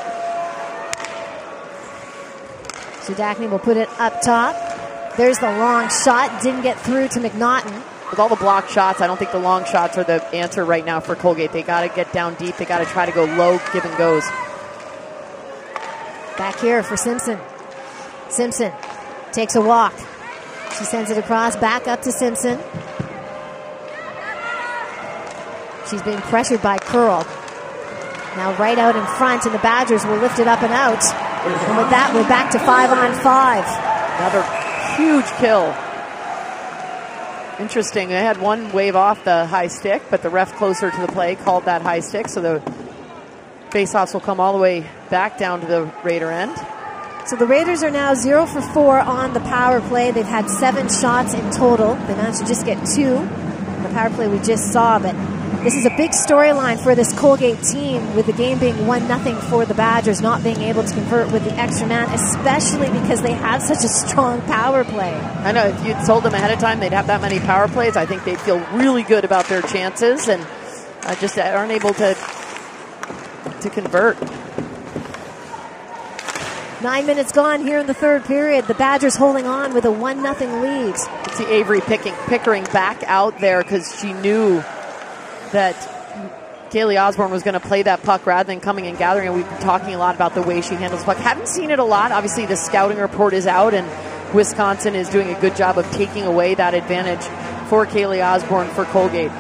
A: Serdachny will put it up top. There's the long shot. Didn't get through to McNaughton.
B: With all the block shots, I don't think the long shots are the answer right now for Colgate. They got to get down deep. They got to try to go low, give and goes.
A: Back here for Simpson. Simpson takes a walk. She sends it across, back up to Simpson. She's being pressured by Curl. Now right out in front, and the Badgers will lift it up and out. And with that, we're back to five on five.
B: Another huge kill. Interesting. They had one wave off the high stick, but the ref closer to the play called that high stick, so the faceoffs will come all the way back down to the Raider end.
A: So the Raiders are now zero for four on the power play. They've had seven shots in total. They managed to just get two. The power play we just saw, but this is a big storyline for this Colgate team with the game being 1 nothing for the Badgers, not being able to convert with the extra man, especially because they have such a strong power play.
B: I know if you'd told them ahead of time they'd have that many power plays, I think they'd feel really good about their chances and uh, just aren't able to to convert.
A: Nine minutes gone here in the third period. The Badgers holding on with a one nothing lead.
B: See Avery picking Pickering back out there because she knew that Kayle Osborne was going to play that puck rather than coming and gathering. And we've been talking a lot about the way she handles puck. Haven't seen it a lot. Obviously, the scouting report is out, and Wisconsin is doing a good job of taking away that advantage for Kayle Osborne for Colgate.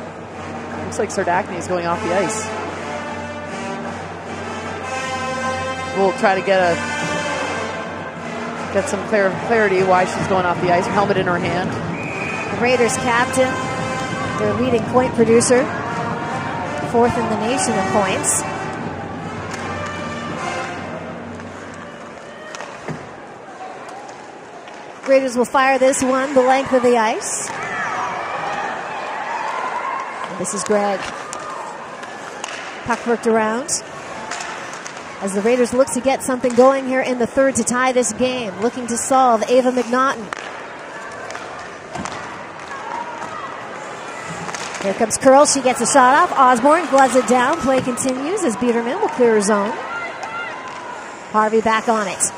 B: Looks like Serdachny is going off the ice. We'll try to get a get some clear, clarity why she's going off the ice. Helmet in her hand.
A: The Raiders captain, their leading point producer, fourth in the nation in points. Raiders will fire this one the length of the ice. And this is Greig. Puck worked around. As the Raiders look to get something going here in the third to tie this game, looking to solve Ava McNaughton. Here comes Curl. She gets a shot off. Osborne gloves it down. Play continues as Biederman will clear his zone. Harvey back on it.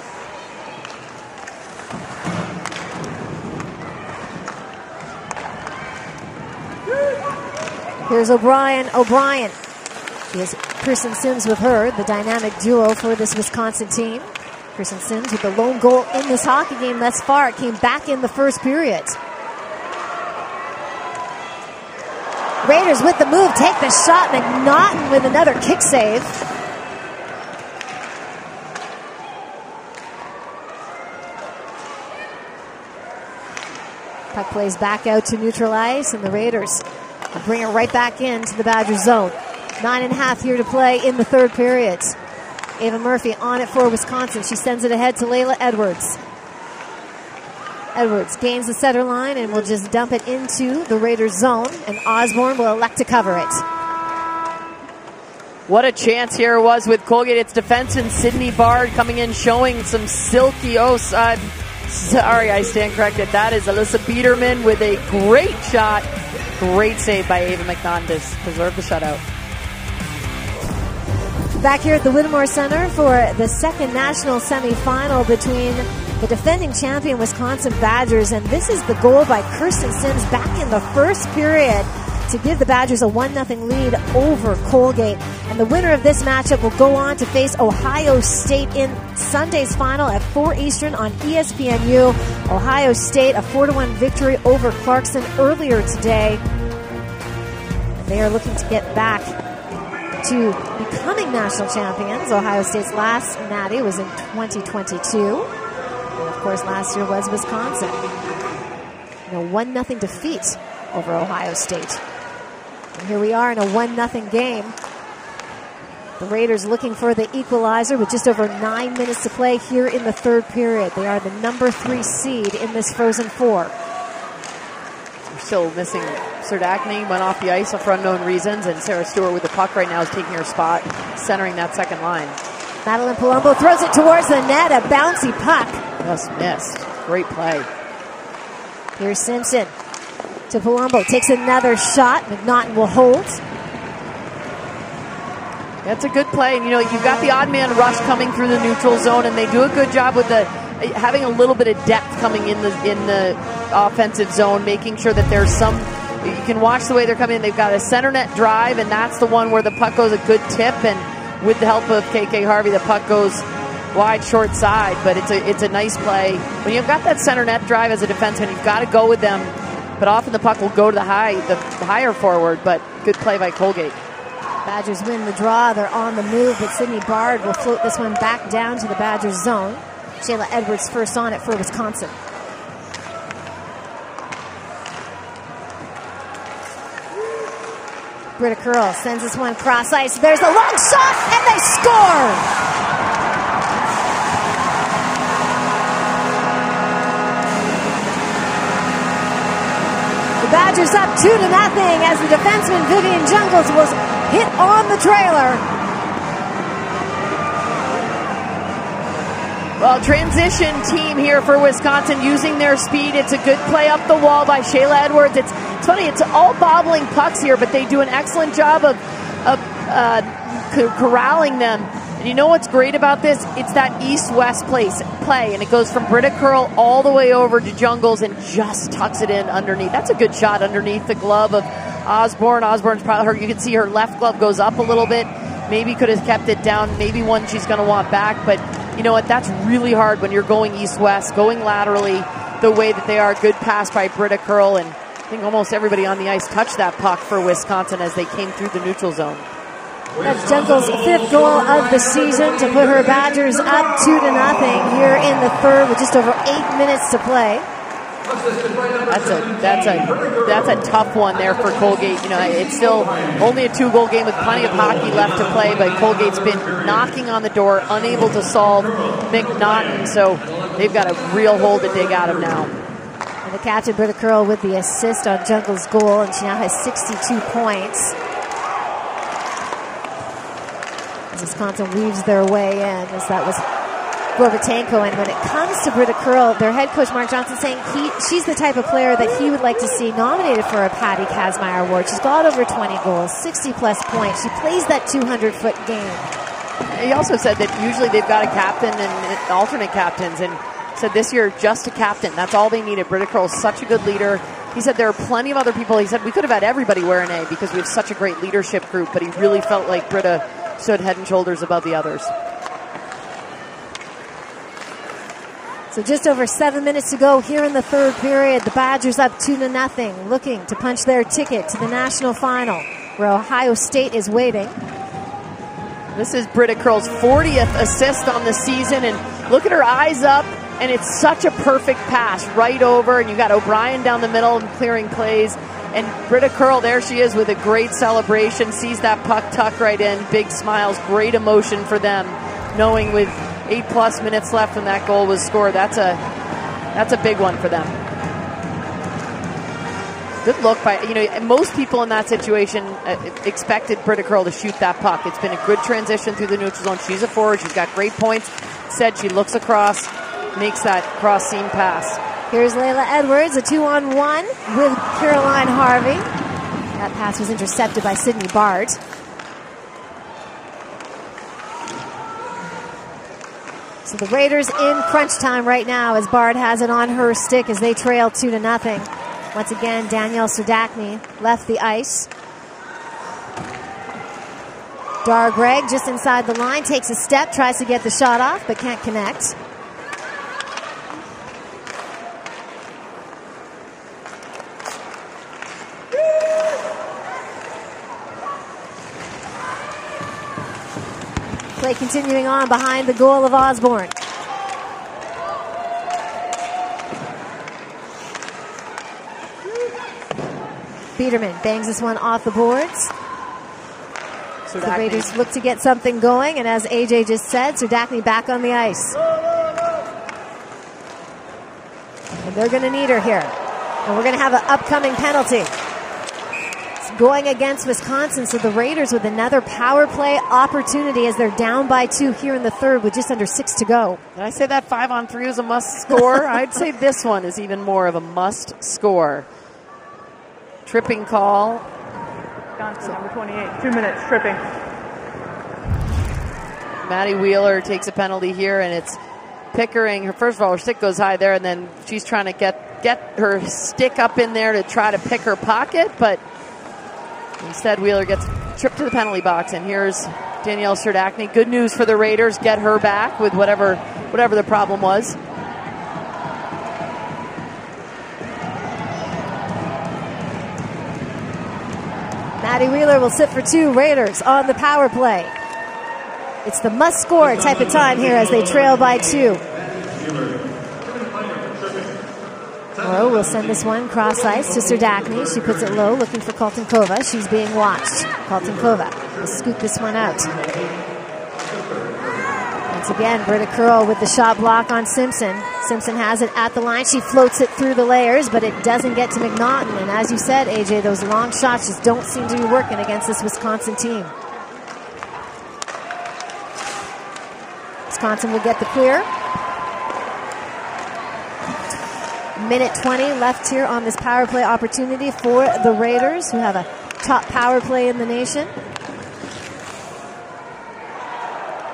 A: Here's O'Brien. O'Brien is Kirsten Simms with her, the dynamic duo for this Wisconsin team. Kirsten Simms with the lone goal in this hockey game thus far. It came back in the first period. Raiders with the move, take the shot. McNaughton with another kick save. Puck plays back out to neutral ice, and the Raiders bring it right back into the Badgers zone. Nine and a half here to play in the third period. Ava Murphy on it for Wisconsin. She sends it ahead to Laila Edwards. Edwards gains the center line and will just dump it into the Raiders zone, and Osborne will elect to cover it.
B: What a chance here was with Colgate. It's defense and Sydney Bard coming in showing some silky. Oh, uh, sorry, I stand corrected. That is Alyssa Biederman with a great shot. Great save by Ava to preserve the shutout.
A: Back here at the Whittemore Center for the second national semifinal between the defending champion Wisconsin Badgers. And this is the goal by Kirsten Simms back in the first period to give the Badgers a 1 0 lead over Colgate. And the winner of this matchup will go on to face Ohio State in Sunday's final at 4 Eastern on ESPNU. Ohio State, a 4 1 victory over Clarkson earlier today. They are looking to get back to becoming national champions. Ohio State's last natty was in 2022. And of course, last year was Wisconsin. Know, 1 0 defeat over Ohio State. And here we are in a 1 0 game. The Raiders looking for the equalizer with just over nine minutes to play here in the third period. They are the number three seed in this Frozen Four.
B: Still missing Serdachny, went off the ice for unknown reasons, and Sarah Stewart with the puck right now is taking her spot, centering that second line.
A: Madeline Palumbo throws it towards the net, a bouncy puck.
B: Just missed. Great play.
A: Here's Simpson to Palumbo. Takes another shot. McNaughton will hold.
B: That's a good play. And, you know, you've got the odd man rush coming through the neutral zone, and they do a good job with the having a little bit of depth coming in the in the offensive zone, making sure that there's some. You can watch the way they're coming in. They've got a center net drive, and that's the one where the puck goes a good tip, and with the help of KK Harvey, the puck goes wide short side. But it's a it's a nice play when you've got that center net drive as a defenseman. You've got to go with them, but often the puck will go to the high the higher forward. But good play by Colgate.
A: Badgers win the draw. They're on the move, but Sydney Bard will float this one back down to the Badgers zone. Chayla Edwards first on it for Wisconsin. Britta Curl sends this one cross ice. There's a long shot, and they score! The Badgers up two to nothing as the defenseman Vivian Jungels was hit on the trailer.
B: Well, transition team here for Wisconsin using their speed. It's a good play up the wall by Chayla Edwards. It's, it's funny, it's all bobbling pucks here, but they do an excellent job of, of uh, corralling them and you know what's great about this? It's that east-west place play, and it goes from Britta Curl all the way over to Jungels and just tucks it in underneath. That's a good shot underneath the glove of Osborne. Osborne's probably her. You can see her left glove goes up a little bit. Maybe could have kept it down. Maybe one she's going to want back. But you know what? That's really hard when you're going east-west, going laterally the way that they are. Good pass by Britta Curl, and I think almost everybody on the ice touched that puck for Wisconsin as they came through the neutral zone.
A: That's Jungels' fifth goal of the season to put her Badgers up two to nothing here in the third with just over eight minutes to play.
B: That's a that's a that's a tough one there for Colgate. You know, it's still only a two goal game with plenty of hockey left to play, but Colgate's been knocking on the door, unable to solve McNaughton, so they've got a real hole to dig out of now.
A: And the captain Britta Curl with the assist on Jungels' goal, and she now has 62 points. Wisconsin weaves their way in as that was Gorbatenko. And when it comes to Britta Curl, their head coach Mark Johnson saying he she's the type of player that he would like to see nominated for a Patty Kazmaier Award. She's got over 20 goals, 60 plus points. She plays that 200 foot game.
B: He also said that usually they've got a captain and alternate captains, and said this year just a captain. That's all they needed. Britta Curl is such a good leader. He said there are plenty of other people. He said we could have had everybody wear an A because we have such a great leadership group, but he really felt like Britta stood head and shoulders above the others.
A: So just over seven minutes to go here in the third period. The Badgers up two to nothing, looking to punch their ticket to the national final, where Ohio State is waiting.
B: This is Britta Curl's 40th assist on the season, and look at her eyes up, and it's such a perfect pass right over, and you got O'Brien down the middle and clearing plays. And Britta Curl, there she is with a great celebration, sees that puck tuck right in, big smiles, great emotion for them, knowing with eight plus minutes left when that goal was scored, that's a that's a big one for them. Good look by you know most people in that situation uh, expected Britta Curl to shoot that puck. It's been a good transition through the neutral zone. She's a forward. She's got great points. Said she looks across, makes that cross seam pass.
A: Here's Laila Edwards, a two on one with Caroline Harvey. That pass was intercepted by Sydney Bard. So the Raiders in crunch time right now as Bard has it on her stick as they trail two to nothing. Once again, Danielle Serdachny left the ice. Dar Greig just inside the line takes a step, tries to get the shot off, but can't connect. Play continuing on behind the goal of Osborne. Peterman bangs this one off the boards. So the Raiders look to get something going, and as AJ just said, Serdachny back on the ice. And they're going to need her here. And we're going to have an upcoming penalty. It's going against Wisconsin, so the Raiders with another power play opportunity as they're down by two here in the third with just under six to go.
B: Did I say that five on three was a must score? I'd say this one is even more of a must score. Tripping call
E: Johnson, number 28. Two minutes, tripping.
B: Maddie Wheeler takes a penalty here, and it's Pickering. Her first of all, her stick goes high there, and then she's trying to get get her stick up in there to try to pick her pocket, but instead Wheeler gets tripped to the penalty box. And here's Danielle Serdachny. Good news for the Raiders. Get her back with whatever whatever the problem was.
A: Maddie Wheeler will sit for two Raiders on the power play. It's the must score type of time here as they trail by two. Low will send this one cross ice to Sir Serdachny. She puts it low, looking for Kaltounkova. She's being watched. Kaltounkova will scoop this one out. Once again, Britta Curl with the shot block on Simpson. Simpson has it at the line. She floats it through the layers, but it doesn't get to McNaughton. And as you said, AJ, those long shots just don't seem to be working against this Wisconsin team. Wisconsin will get the clear. Minute 20 left here on this power play opportunity for the Raiders, who have a top power play in the nation.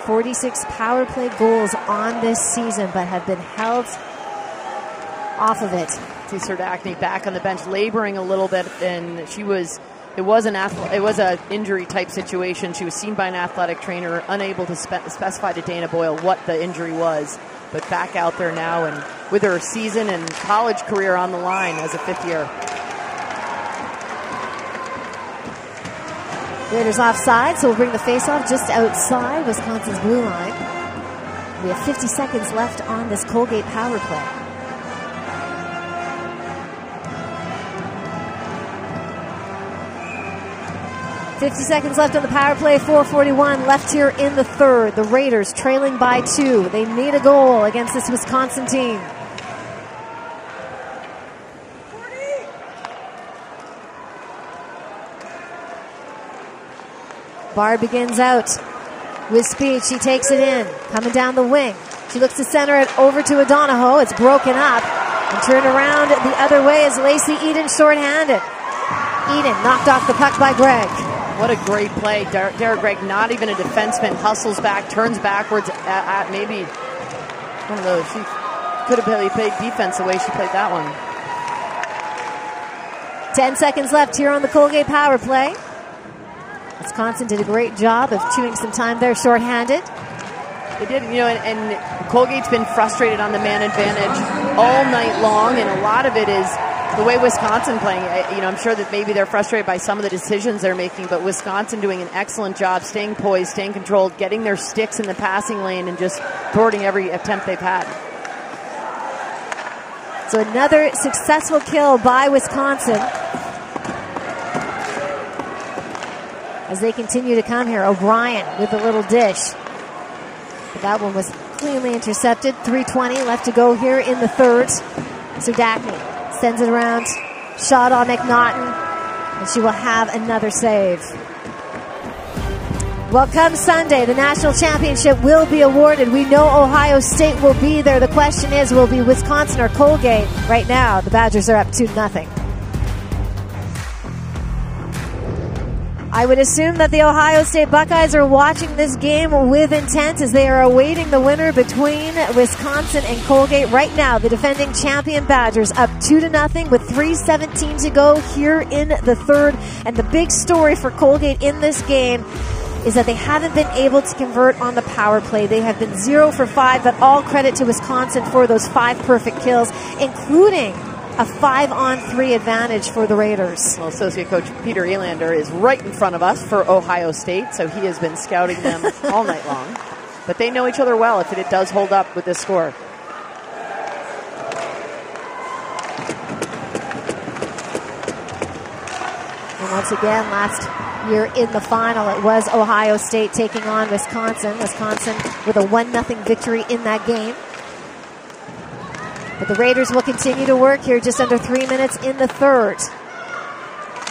A: 46 power play goals on this season, but have been held off of it.
B: See Serdachny back on the bench, laboring a little bit, and she was. It was an it was an injury type situation. She was seen by an athletic trainer, unable to spe- specify to Dana Boyle what the injury was, but back out there now, and with her season and college career on the line as a fifth year.
A: Raiders offside, so we'll bring the faceoff just outside Wisconsin's blue line. We have 50 seconds left on this Colgate power play. Fifty seconds left on the power play. 441 left here in the third. The Raiders trailing by two. They need a goal against this Wisconsin team. Bard begins out with speed. She takes it in, coming down the wing. She looks to center it over to O'Donohoe. It's broken up and turned around the other way as Lacey Eden shorthanded. Eden knocked off the puck by Greig.
B: What a great play. Derek Dar- Greig, not even a defenseman, hustles back, turns backwards at, at maybe one of those. She could have played, played defense the way she played that one.
A: 10 seconds left here on the Colgate power play. Wisconsin did a great job of chewing some time there shorthanded.
B: They did, you know, and, and Colgate's been frustrated on the man advantage all night long, and a lot of it is the way Wisconsin playing. You know, I'm sure that maybe they're frustrated by some of the decisions they're making, but Wisconsin doing an excellent job, staying poised, staying controlled, getting their sticks in the passing lane, and just thwarting every attempt they've had.
A: So another successful kill by Wisconsin. As they continue to come here, O'Brien with a little dish. But that one was cleanly intercepted. 320 left to go here in the third. Serdachny sends it around. Shot on McNaughton. And she will have another save. Well, come Sunday, the national championship will be awarded. We know Ohio State will be there. The question is, will be Wisconsin or Colgate? Right now, the Badgers are up 2 nothing. I would assume that the Ohio State Buckeyes are watching this game with intent as they are awaiting the winner between Wisconsin and Colgate. Right now, the defending champion Badgers up two to nothing with 3:17 to go here in the third. And the big story for Colgate in this game is that they haven't been able to convert on the power play. They have been zero for five, but all credit to Wisconsin for those five perfect kills, including a five on three advantage for the Raiders.
B: Well, associate coach Peter Elander is right in front of us for Ohio State, so he has been scouting them all night long. But they know each other well if it does hold up with this score.
A: And once again, last year in the final, it was Ohio State taking on Wisconsin. Wisconsin with a 1 0 victory in that game. But the Raiders will continue to work here just under three minutes in the third.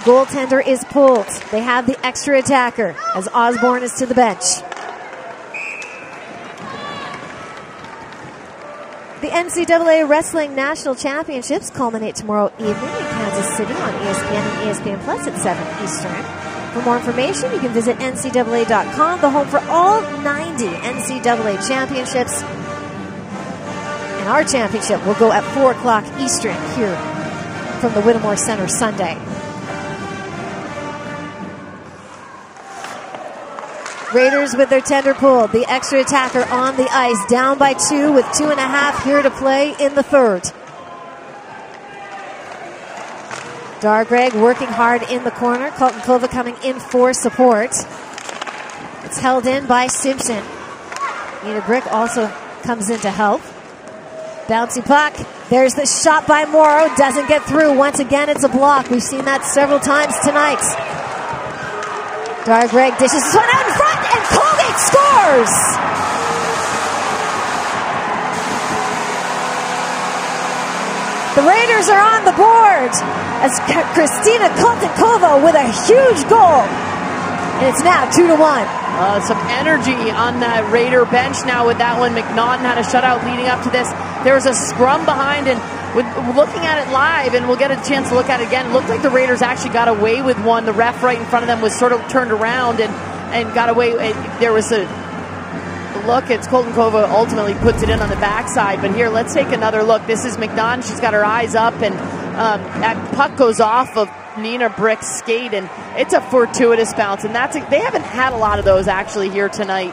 A: Goaltender is pulled. They have the extra attacker as Osborne is to the bench. The NCAA Wrestling National Championships culminate tomorrow evening in Kansas City on ESPN and ESPN Plus at 7 Eastern. For more information, you can visit NCAA.com, the home for all 90 NCAA championships. And our championship will go at 4 o'clock Eastern here from the Whittemore Center Sunday. Raiders with their tender pull. The extra attacker on the ice, down by two with two and a half here to play in the third. Dara Greig working hard in the corner. Kaltounkova coming in for support. It's held in by Simpson. Nina Brick also comes in to help. Bouncy puck. There's the shot by Morrow. Doesn't get through. Once again, it's a block. We've seen that several times tonight. Dara Greig dishes this one out in front, and Colgate scores! The Raiders are on the board as Christina Kaltounkova with a huge goal. And it's now two to one.
B: Uh, some energy on that Raider bench now with that one. McNaughton had a shutout leading up to this. There was a scrum behind, and with, looking at it live, and we'll get a chance to look at it again, it looked like the Raiders actually got away with one. The ref right in front of them was sort of turned around and, and got away. And there was a look. It's Kaltounkova ultimately puts it in on the backside. But here, let's take another look. This is McNaughton. She's got her eyes up, and um, that puck goes off of Nina Brick's skate, and it's a fortuitous bounce. And that's a, they haven't had a lot of those actually here tonight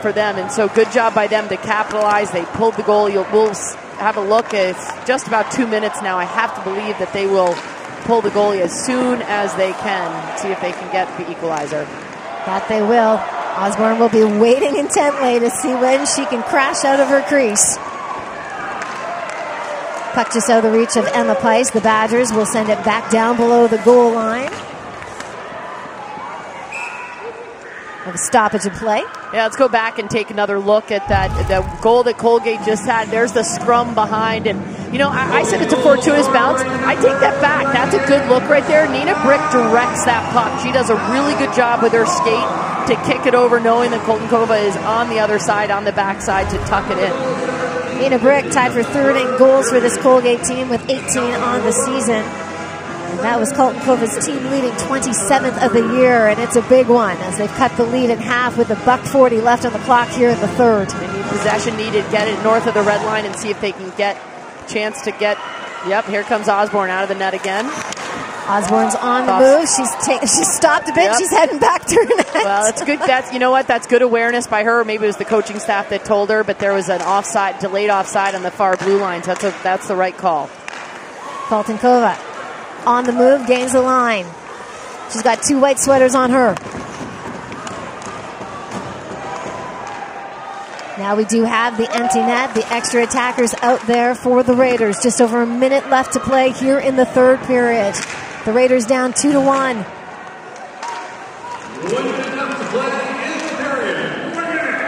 B: for them. And so good job by them to capitalize. They pulled the goal. You'll, we'll have a look. It's just about two minutes now. I have to believe that they will pull the goalie as soon as they can, see if they can get the equalizer.
A: That they will. Osborne will be waiting intently to see when she can crash out of her crease. Puck just out of the reach of Emma Pais. The Badgers will send it back down below the goal line. Have a stoppage of play.
B: Yeah, let's go back and take another look at that the goal that Colgate just had. There's the scrum behind, and you know I, I said it's a fortuitous bounce. I take that back. That's a good look right there. Nina Brick directs that puck. She does a really good job with her skate to kick it over, knowing that Kaltounkova is on the other side, on the backside to tuck it in.
A: Nina Brick tied for third in goals for this Colgate team with 18 on the season. And that was Kaltounkova's team leading 27th of the year, and it's a big one as they've cut the lead in half with a buck 40 left on the clock here in the third.
B: They need possession needed, get it north of the red line and see if they can get chance to get. Yep, here comes Osborne out of the net again.
A: Osborne's on the move. She's she's stopped a bit.
B: Yep.
A: She's heading back to her net.
B: Well, that's good. That's you know what? That's good awareness by her. Maybe it was the coaching staff that told her, but there was an offside, delayed offside on the far blue line. So that's a, that's the right call.
A: Kaltounkova on the move, gains the line. She's got two white sweaters on her. Now we do have the empty net, the extra attackers out there for the Raiders. Just over a minute left to play here in the third period. The Raiders down two to one.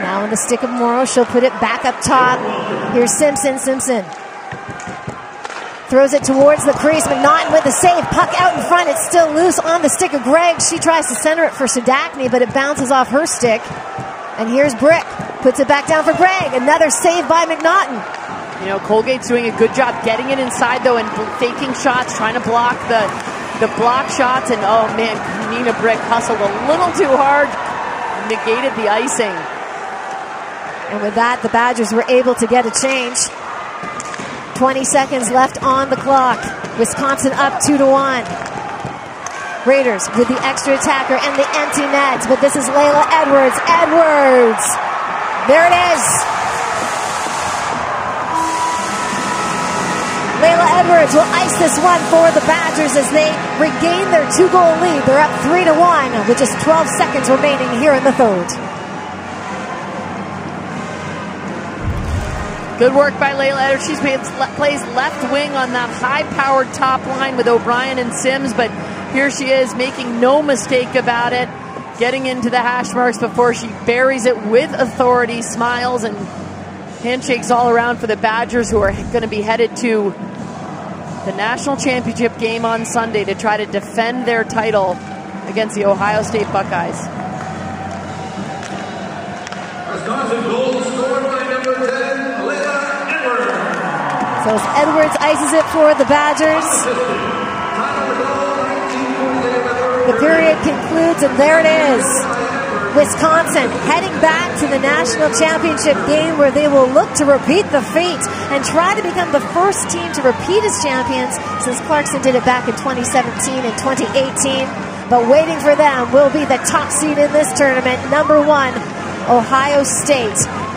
A: Now on the stick of Morrow, she'll put it back up top. Here's Simpson. Simpson throws it towards the crease. McNaughton with the save. Puck out in front. It's still loose on the stick of Greig. She tries to center it for Serdachny, but it bounces off her stick. And here's Brick. Puts it back down for Greig. Another save by McNaughton.
B: You know, Colgate's doing a good job getting it inside though and faking shots, trying to block the the block shots, and oh man, Nina Brick hustled a little too hard, negated the icing.
A: And with that, the Badgers were able to get a change. 20 seconds left on the clock. Wisconsin up 2 to 1. Raiders with the extra attacker and the empty net, but this is Laila Edwards. Edwards! There it is. Laila Edwards will ice this one for the Badgers as they regain their two goal lead. They're up 3 to 1 with just 12 seconds remaining here in the third.
B: Good work by Laila Edwards. She plays left wing on that high powered top line with O'Brien and Simms, but here she is making no mistake about it, getting into the hash marks before she buries it with authority, smiles, and handshakes all around for the Badgers who are going to be headed to the national championship game on Sunday to try to defend their title against the Ohio State Buckeyes.
A: Wisconsin goal scored by number 10, Laila Edwards. So as Edwards ices it for the Badgers. The period concludes, and there it is. Wisconsin heading back to the national championship game where they will look to repeat the feat and try to become the first team to repeat as champions since Clarkson did it back in 2017 and 2018. But waiting for them will be the top seed in this tournament, number one, Ohio State.